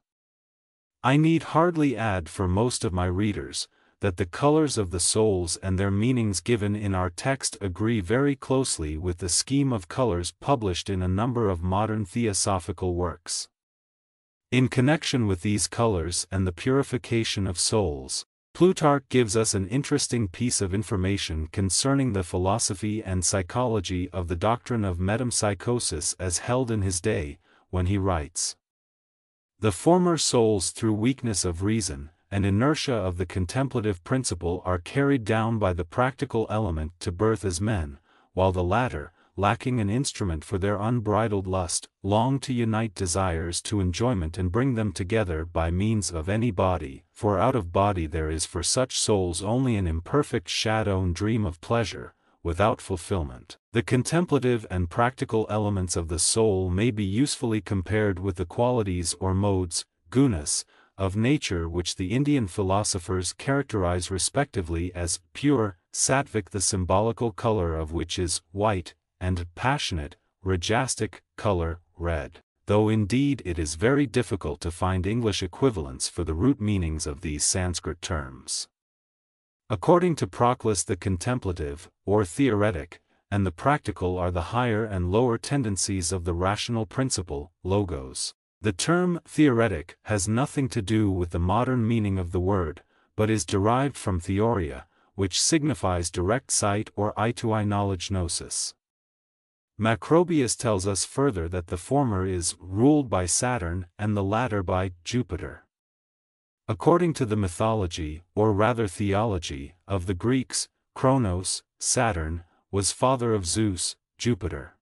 I need hardly add for most of my readers, that the colors of the souls and their meanings given in our text agree very closely with the scheme of colors published in a number of modern theosophical works. In connection with these colors and the purification of souls, Plutarch gives us an interesting piece of information concerning the philosophy and psychology of the doctrine of metempsychosis as held in his day, when he writes. The former souls through weakness of reason, and inertia of the contemplative principle are carried down by the practical element to birth as men, while the latter, lacking an instrument for their unbridled lust, long to unite desires to enjoyment and bring them together by means of any body, for out of body there is for such souls only an imperfect shadow and dream of pleasure, without fulfillment. The contemplative and practical elements of the soul may be usefully compared with the qualities or modes, gunas, of nature which the Indian philosophers characterize respectively as pure, sattvic the symbolical color of which is white, and passionate, rajasic, color, red, though indeed it is very difficult to find English equivalents for the root meanings of these Sanskrit terms. According to Proclus the contemplative, or theoretic, and the practical are the higher and lower tendencies of the rational principle, logos. The term theoretic has nothing to do with the modern meaning of the word, but is derived from theoria, which signifies direct sight or eye-to-eye knowledge gnosis. Macrobius tells us further that the former is ruled by Saturn and the latter by Jupiter. According to the mythology, or rather theology, of the Greeks, Kronos, Saturn, was father of Zeus, Jupiter.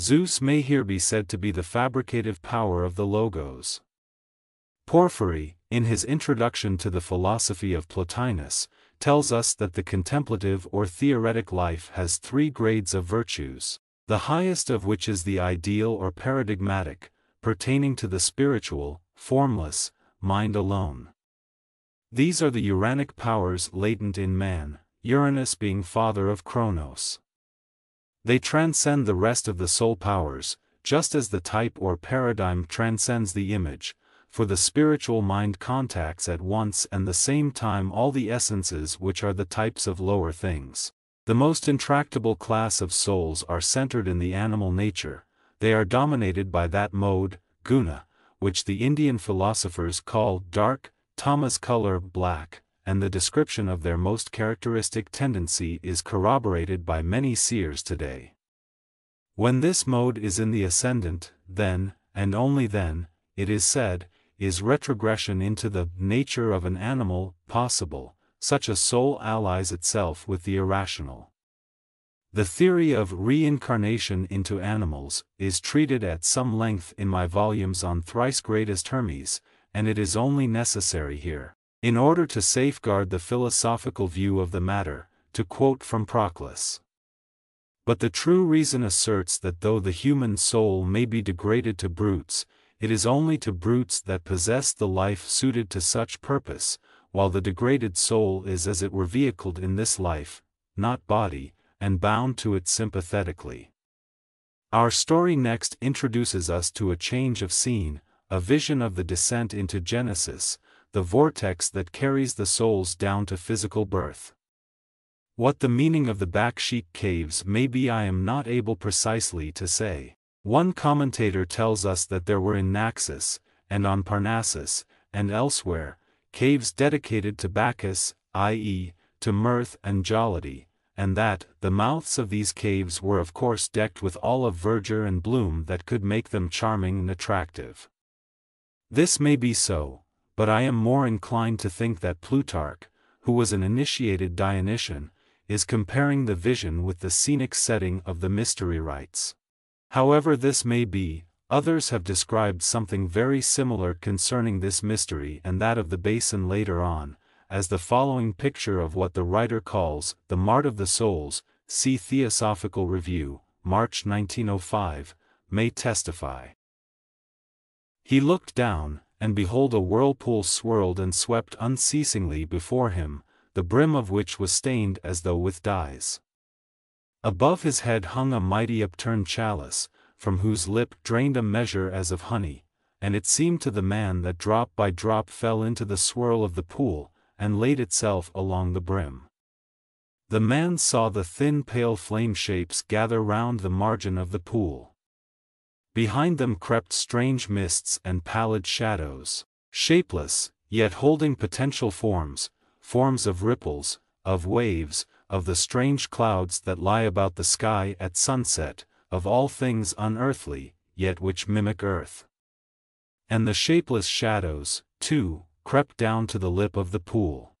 Zeus may here be said to be the fabricative power of the Logos. Porphyry, in his introduction to the philosophy of Plotinus, tells us that the contemplative or theoretic life has three grades of virtues, the highest of which is the ideal or paradigmatic, pertaining to the spiritual, formless, mind alone. These are the Uranic powers latent in man, Uranus being father of Kronos. They transcend the rest of the soul powers, just as the type or paradigm transcends the image, for the spiritual mind contacts at once and the same time all the essences which are the types of lower things. The most intractable class of souls are centered in the animal nature, they are dominated by that mode, guna, which the Indian philosophers call dark, tamas color black, and the description of their most characteristic tendency is corroborated by many seers today. When this mode is in the ascendant, then, and only then, it is said, is retrogression into the nature of an animal possible, such a soul allies itself with the irrational. The theory of reincarnation into animals is treated at some length in my volumes on Thrice Greatest Hermes, and it is only necessary here in order to safeguard the philosophical view of the matter, to quote from Proclus. But the true reason asserts that though the human soul may be degraded to brutes, it is only to brutes that possess the life suited to such purpose, while the degraded soul is as it were vehicled in this life, not body, and bound to it sympathetically. Our story next introduces us to a change of scene, a vision of the descent into Genesis, the vortex that carries the souls down to physical birth. What the meaning of the Bacchic caves may be I am not able precisely to say. One commentator tells us that there were in Naxos, and on Parnassus, and elsewhere, caves dedicated to Bacchus, i.e., to mirth and jollity, and that, the mouths of these caves were of course decked with all of verdure and bloom that could make them charming and attractive. This may be so, but I am more inclined to think that Plutarch, who was an initiated Dionysian, is comparing the vision with the scenic setting of the mystery rites. However this may be, others have described something very similar concerning this mystery and that of the basin later on, as the following picture of what the writer calls the Mart of the Souls, see Theosophical Review, March 1905, may testify. He looked down, and behold a whirlpool swirled and swept unceasingly before him, the brim of which was stained as though with dyes. Above his head hung a mighty upturned chalice, from whose lip drained a measure as of honey, and it seemed to the man that drop by drop fell into the swirl of the pool, and laid itself along the brim. The man saw the thin pale flame shapes gather round the margin of the pool. Behind them crept strange mists and pallid shadows, shapeless, yet holding potential forms, forms of ripples, of waves, of the strange clouds that lie about the sky at sunset, of all things unearthly, yet which mimic earth. And the shapeless shadows, too, crept down to the lip of the pool.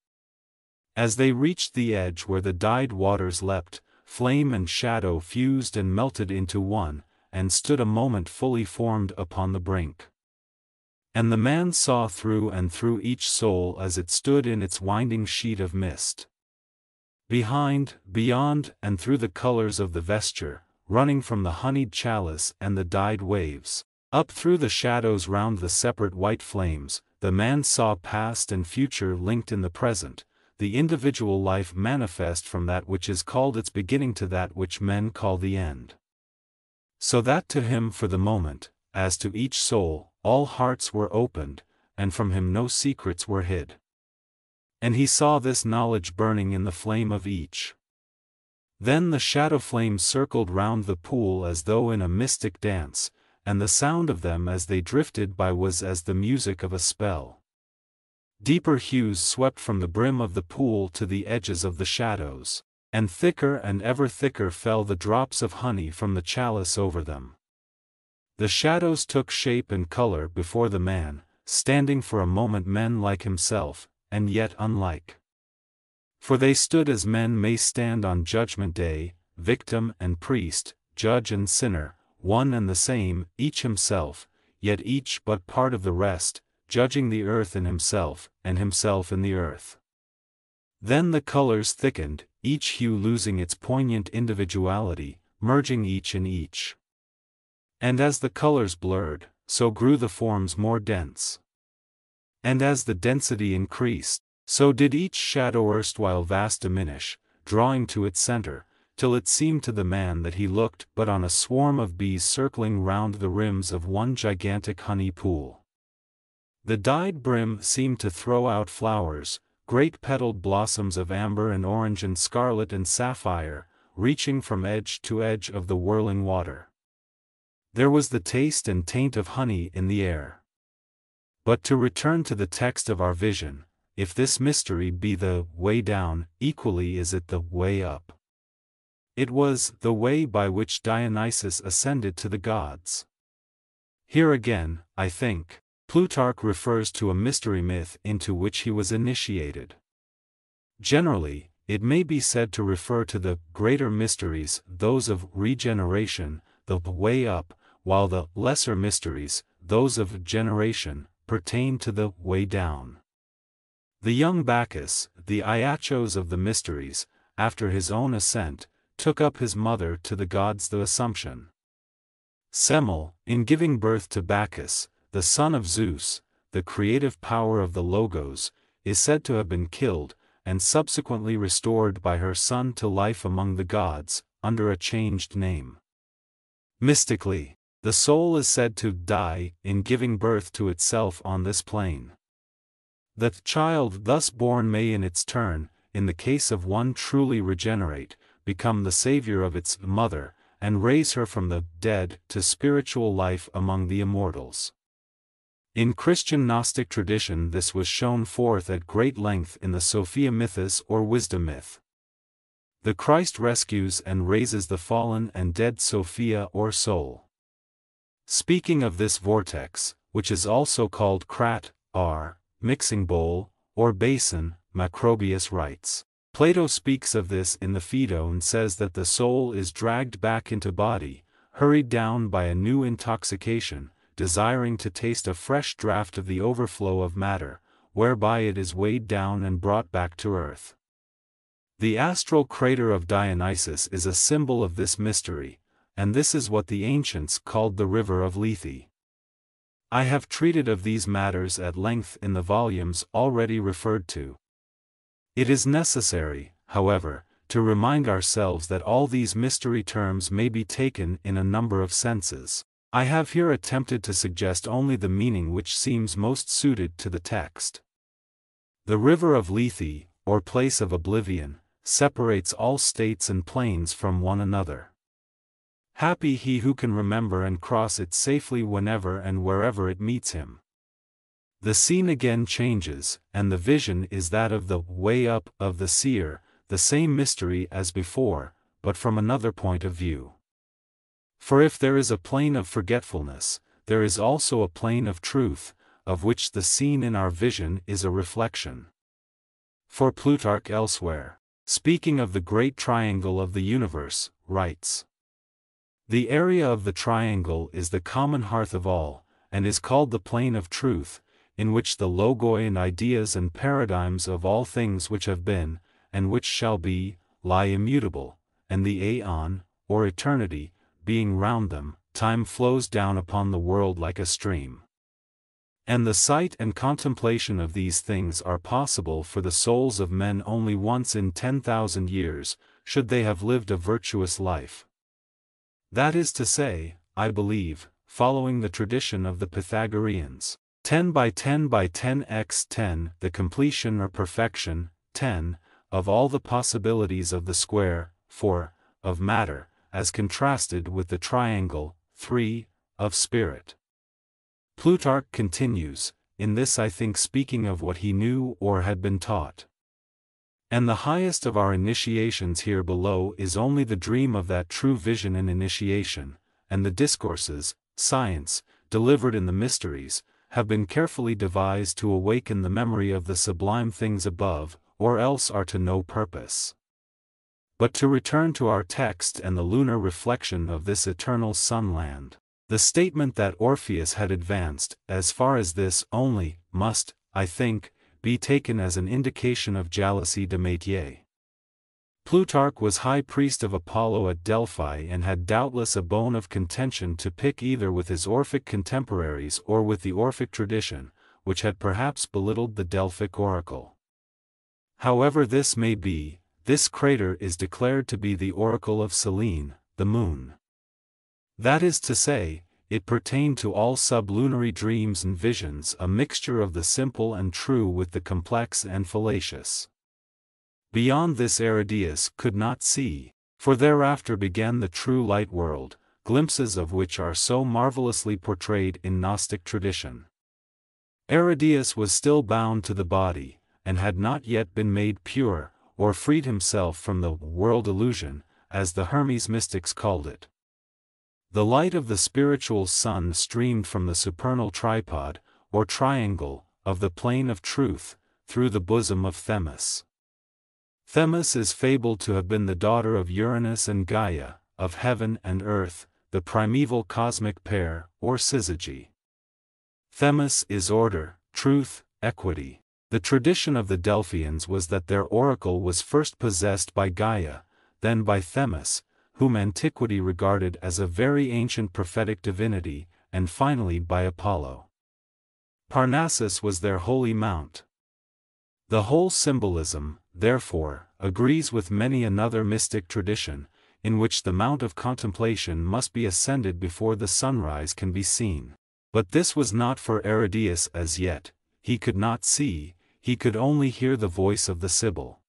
As they reached the edge where the dyed waters leapt, flame and shadow fused and melted into one, and stood a moment fully formed upon the brink. And the man saw through and through each soul as it stood in its winding sheet of mist. Behind, beyond, and through the colors of the vesture, running from the honeyed chalice and the dyed waves, up through the shadows round the separate white flames, the man saw past and future linked in the present, the individual life manifest from that which is called its beginning to that which men call the end. So that to him for the moment, as to each soul, all hearts were opened, and from him no secrets were hid. And he saw this knowledge burning in the flame of each. Then the shadow flames circled round the pool as though in a mystic dance, and the sound of them as they drifted by was as the music of a spell. Deeper hues swept from the brim of the pool to the edges of the shadows, and thicker and ever thicker fell the drops of honey from the chalice over them. The shadows took shape and color before the man, standing for a moment men like himself, and yet unlike. For they stood as men may stand on Judgment Day, victim and priest, judge and sinner, one and the same, each himself, yet each but part of the rest, judging the earth in himself, and himself in the earth. Then the colors thickened, each hue losing its poignant individuality, merging each in each. And as the colors blurred, so grew the forms more dense. And as the density increased, so did each shadow erstwhile vast diminish, drawing to its center, till it seemed to the man that he looked but on a swarm of bees circling round the rims of one gigantic honey pool. The dyed brim seemed to throw out flowers, great petaled blossoms of amber and orange and scarlet and sapphire, reaching from edge to edge of the whirling water. There was the taste and taint of honey in the air. But to return to the text of our vision, if this mystery be the way down, equally is it the way up. It was the way by which Dionysus ascended to the gods. Here again, I think, Plutarch refers to a mystery myth into which he was initiated. Generally, it may be said to refer to the greater mysteries, those of regeneration, the way up, while the lesser mysteries, those of generation, pertain to the way down. The young Bacchus, the Iachos of the mysteries, after his own ascent, took up his mother to the gods the Assumption. Semele, in giving birth to Bacchus, the son of Zeus, the creative power of the Logos, is said to have been killed, and subsequently restored by her son to life among the gods, under a changed name. Mystically, the soul is said to die in giving birth to itself on this plane. The child thus born may in its turn, in the case of one truly regenerate, become the savior of its mother, and raise her from the dead to spiritual life among the immortals. In Christian Gnostic tradition this was shown forth at great length in the Sophia Mythos or Wisdom Myth. The Christ rescues and raises the fallen and dead Sophia or soul. Speaking of this vortex, which is also called krat, r, mixing bowl, or basin, Macrobius writes. Plato speaks of this in the Phaedo and says that the soul is dragged back into body, hurried down by a new intoxication, desiring to taste a fresh draught of the overflow of matter, whereby it is weighed down and brought back to earth. The astral crater of Dionysus is a symbol of this mystery, and this is what the ancients called the river of Lethe. I have treated of these matters at length in the volumes already referred to. It is necessary, however, to remind ourselves that all these mystery terms may be taken in a number of senses. I have here attempted to suggest only the meaning which seems most suited to the text. The river of Lethe, or place of oblivion, separates all states and planes from one another. Happy he who can remember and cross it safely whenever and wherever it meets him. The scene again changes, and the vision is that of the way up of the seer, the same mystery as before, but from another point of view. For if there is a plane of forgetfulness, there is also a plane of truth, of which the scene in our vision is a reflection. For Plutarch elsewhere, speaking of the great triangle of the universe, writes The area of the triangle is the common hearth of all, and is called the plane of truth, in which the logoi and ideas and paradigms of all things which have been, and which shall be, lie immutable, and the aeon, or eternity, being round them, time flows down upon the world like a stream. And the sight and contemplation of these things are possible for the souls of men only once in ten thousand years, should they have lived a virtuous life. That is to say, I believe, following the tradition of the Pythagoreans. 10 by 10 by 10 x 10, the completion or perfection, 10, of all the possibilities of the square, 4, of matter, as contrasted with the triangle, 3, of spirit. Plutarch continues, in this I think speaking of what he knew or had been taught. And the highest of our initiations here below is only the dream of that true vision and initiation, and the discourses, science, delivered in the mysteries, have been carefully devised to awaken the memory of the sublime things above, or else are to no purpose. But to return to our text and the lunar reflection of this eternal sunland. The statement that Orpheus had advanced, as far as this only, must, I think, be taken as an indication of jealousy de métier. Plutarch was high priest of Apollo at Delphi and had doubtless a bone of contention to pick either with his Orphic contemporaries or with the Orphic tradition, which had perhaps belittled the Delphic oracle. However this may be, this crater is declared to be the oracle of Selene, the moon. That is to say, it pertained to all sublunary dreams and visions a mixture of the simple and true with the complex and fallacious. Beyond this Aridaeus could not see, for thereafter began the true light world, glimpses of which are so marvelously portrayed in Gnostic tradition. Aridaeus was still bound to the body, and had not yet been made pure, or freed himself from the world illusion, as the Hermes mystics called it. The light of the spiritual sun streamed from the supernal tripod, or triangle, of the plane of truth, through the bosom of Themis. Themis is fabled to have been the daughter of Uranus and Gaia, of heaven and earth, the primeval cosmic pair, or syzygy. Themis is order, truth, equity. The tradition of the Delphians was that their oracle was first possessed by Gaia, then by Themis, whom antiquity regarded as a very ancient prophetic divinity, and finally by Apollo. Parnassus was their holy mount. The whole symbolism, therefore, agrees with many another mystic tradition, in which the mount of contemplation must be ascended before the sunrise can be seen. But this was not for Aridaeus as yet, he could not see, he could only hear the voice of the Sibyl.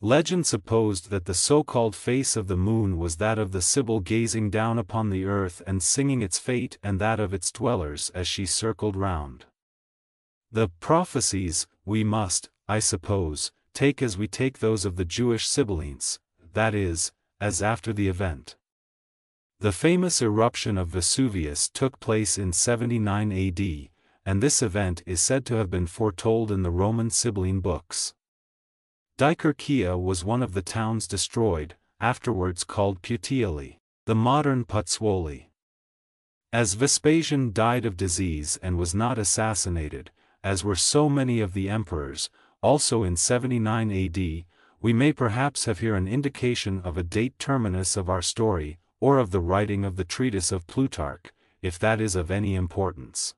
Legend supposed that the so-called face of the moon was that of the Sibyl gazing down upon the earth and singing its fate and that of its dwellers as she circled round. The prophecies, we must, I suppose, take as we take those of the Jewish Sibyllines, that is, as after the event. The famous eruption of Vesuvius took place in 79 AD, and this event is said to have been foretold in the Roman Sibylline books. Dicaearchia was one of the towns destroyed, afterwards called Puteoli, the modern Pozzuoli. As Vespasian died of disease and was not assassinated, as were so many of the emperors, also in 79 AD, we may perhaps have here an indication of a date terminus of our story, or of the writing of the treatise of Plutarch, if that is of any importance.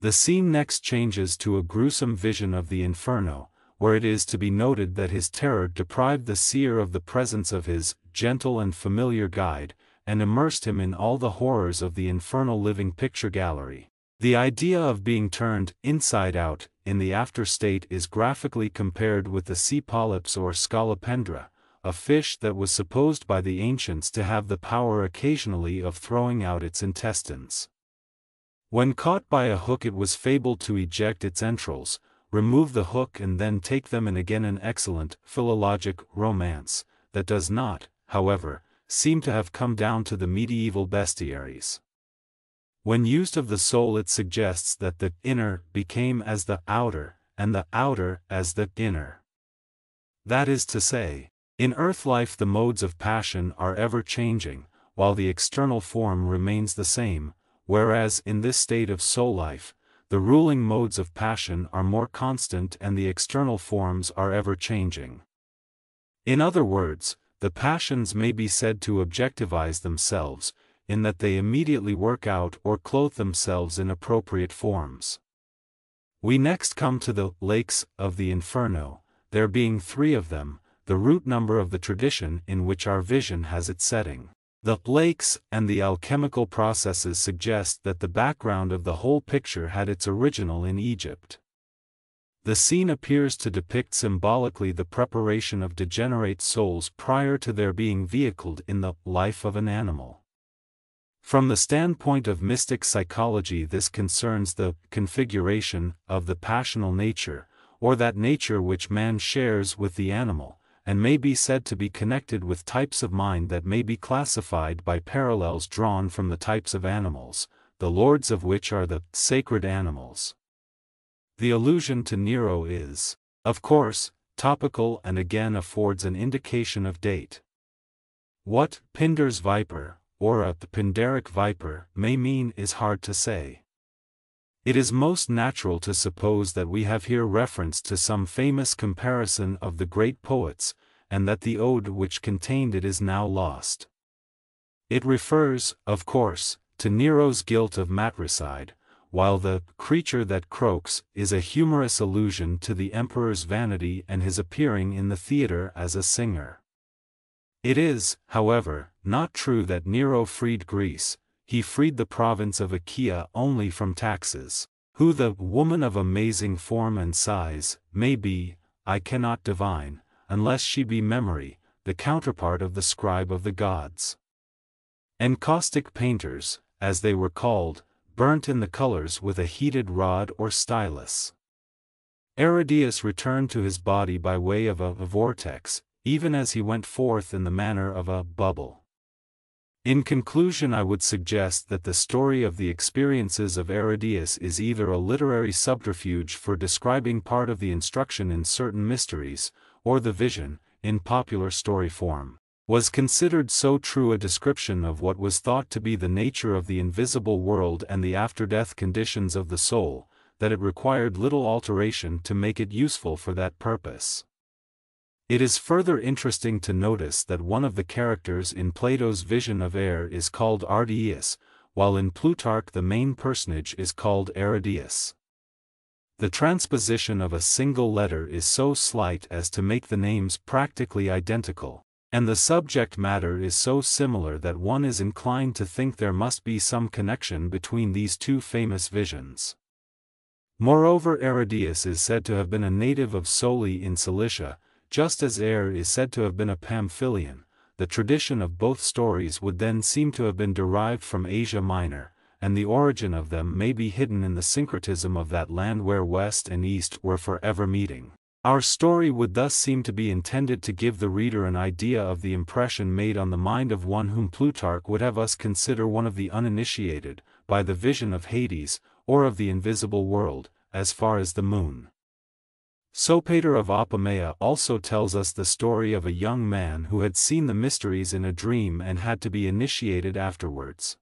The scene next changes to a gruesome vision of the Inferno, where it is to be noted that his terror deprived the seer of the presence of his gentle and familiar guide, and immersed him in all the horrors of the infernal living picture gallery. The idea of being turned inside out in the after state is graphically compared with the sea polyps or scolopendra, a fish that was supposed by the ancients to have the power occasionally of throwing out its intestines. When caught by a hook it was fabled to eject its entrails, remove the hook and then take them in again an excellent, philologic, romance, that does not, however, seem to have come down to the medieval bestiaries. When used of the soul it suggests that the inner became as the outer, and the outer as the inner. That is to say, in earth life the modes of passion are ever changing, while the external form remains the same, whereas in this state of soul life, the ruling modes of passion are more constant and the external forms are ever changing. In other words, the passions may be said to objectivize themselves, in that they immediately work out or clothe themselves in appropriate forms. We next come to the lakes of the Inferno, there being three of them, the root number of the tradition in which our vision has its setting. The lakes and the alchemical processes suggest that the background of the whole picture had its original in Egypt. The scene appears to depict symbolically the preparation of degenerate souls prior to their being vehicled in the life of an animal. From the standpoint of mystic psychology, this concerns the configuration of the passional nature, or that nature which man shares with the animal, and may be said to be connected with types of mind that may be classified by parallels drawn from the types of animals, the lords of which are the sacred animals. The allusion to Nero is, of course, topical and again affords an indication of date. What Pindar's viper, or a Pindaric viper, may mean is hard to say. It is most natural to suppose that we have here reference to some famous comparison of the great poets, and that the ode which contained it is now lost. It refers, of course, to Nero's guilt of matricide, while the creature that croaks is a humorous allusion to the emperor's vanity and his appearing in the theater as a singer. It is, however, not true that Nero freed Greece, he freed the province of Achaia only from taxes. Who the woman of amazing form and size may be, I cannot divine, unless she be memory, the counterpart of the scribe of the gods. Encaustic painters, as they were called, burnt in the colors with a heated rod or stylus. Aridaeus returned to his body by way of a, a vortex, even as he went forth in the manner of a bubble. In conclusion I would suggest that the story of the experiences of Aridaeus is either a literary subterfuge for describing part of the instruction in certain mysteries, or the vision, in popular story form, was considered so true a description of what was thought to be the nature of the invisible world and the after-death conditions of the soul, that it required little alteration to make it useful for that purpose. It is further interesting to notice that one of the characters in Plato's vision of air is called Ardiaeus, while in Plutarch the main personage is called Aridaeus. The transposition of a single letter is so slight as to make the names practically identical, and the subject matter is so similar that one is inclined to think there must be some connection between these two famous visions. Moreover Aridaeus is said to have been a native of Soli in Cilicia, just as Aer is said to have been a Pamphylian, the tradition of both stories would then seem to have been derived from Asia Minor, and the origin of them may be hidden in the syncretism of that land where West and East were forever meeting. Our story would thus seem to be intended to give the reader an idea of the impression made on the mind of one whom Plutarch would have us consider one of the uninitiated, by the vision of Hades, or of the invisible world, as far as the moon. Sopater of Apamea also tells us the story of a young man who had seen the mysteries in a dream and had to be initiated afterwards.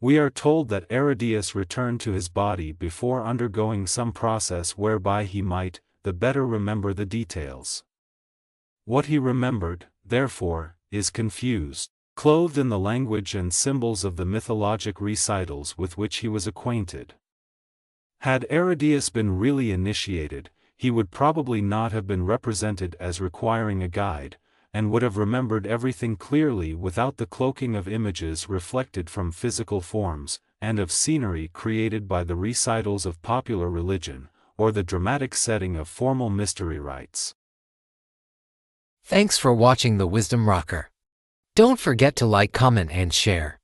We are told that Aridaeus returned to his body before undergoing some process whereby he might, the better remember the details. What he remembered, therefore, is confused, clothed in the language and symbols of the mythologic recitals with which he was acquainted. Had Aridaeus been really initiated, he would probably not have been represented as requiring a guide, and would have remembered everything clearly without the cloaking of images reflected from physical forms, and of scenery created by the recitals of popular religion, or the dramatic setting of formal mystery rites. Thanks for watching the Wisdom Rocker. Don't forget to like, comment, and share.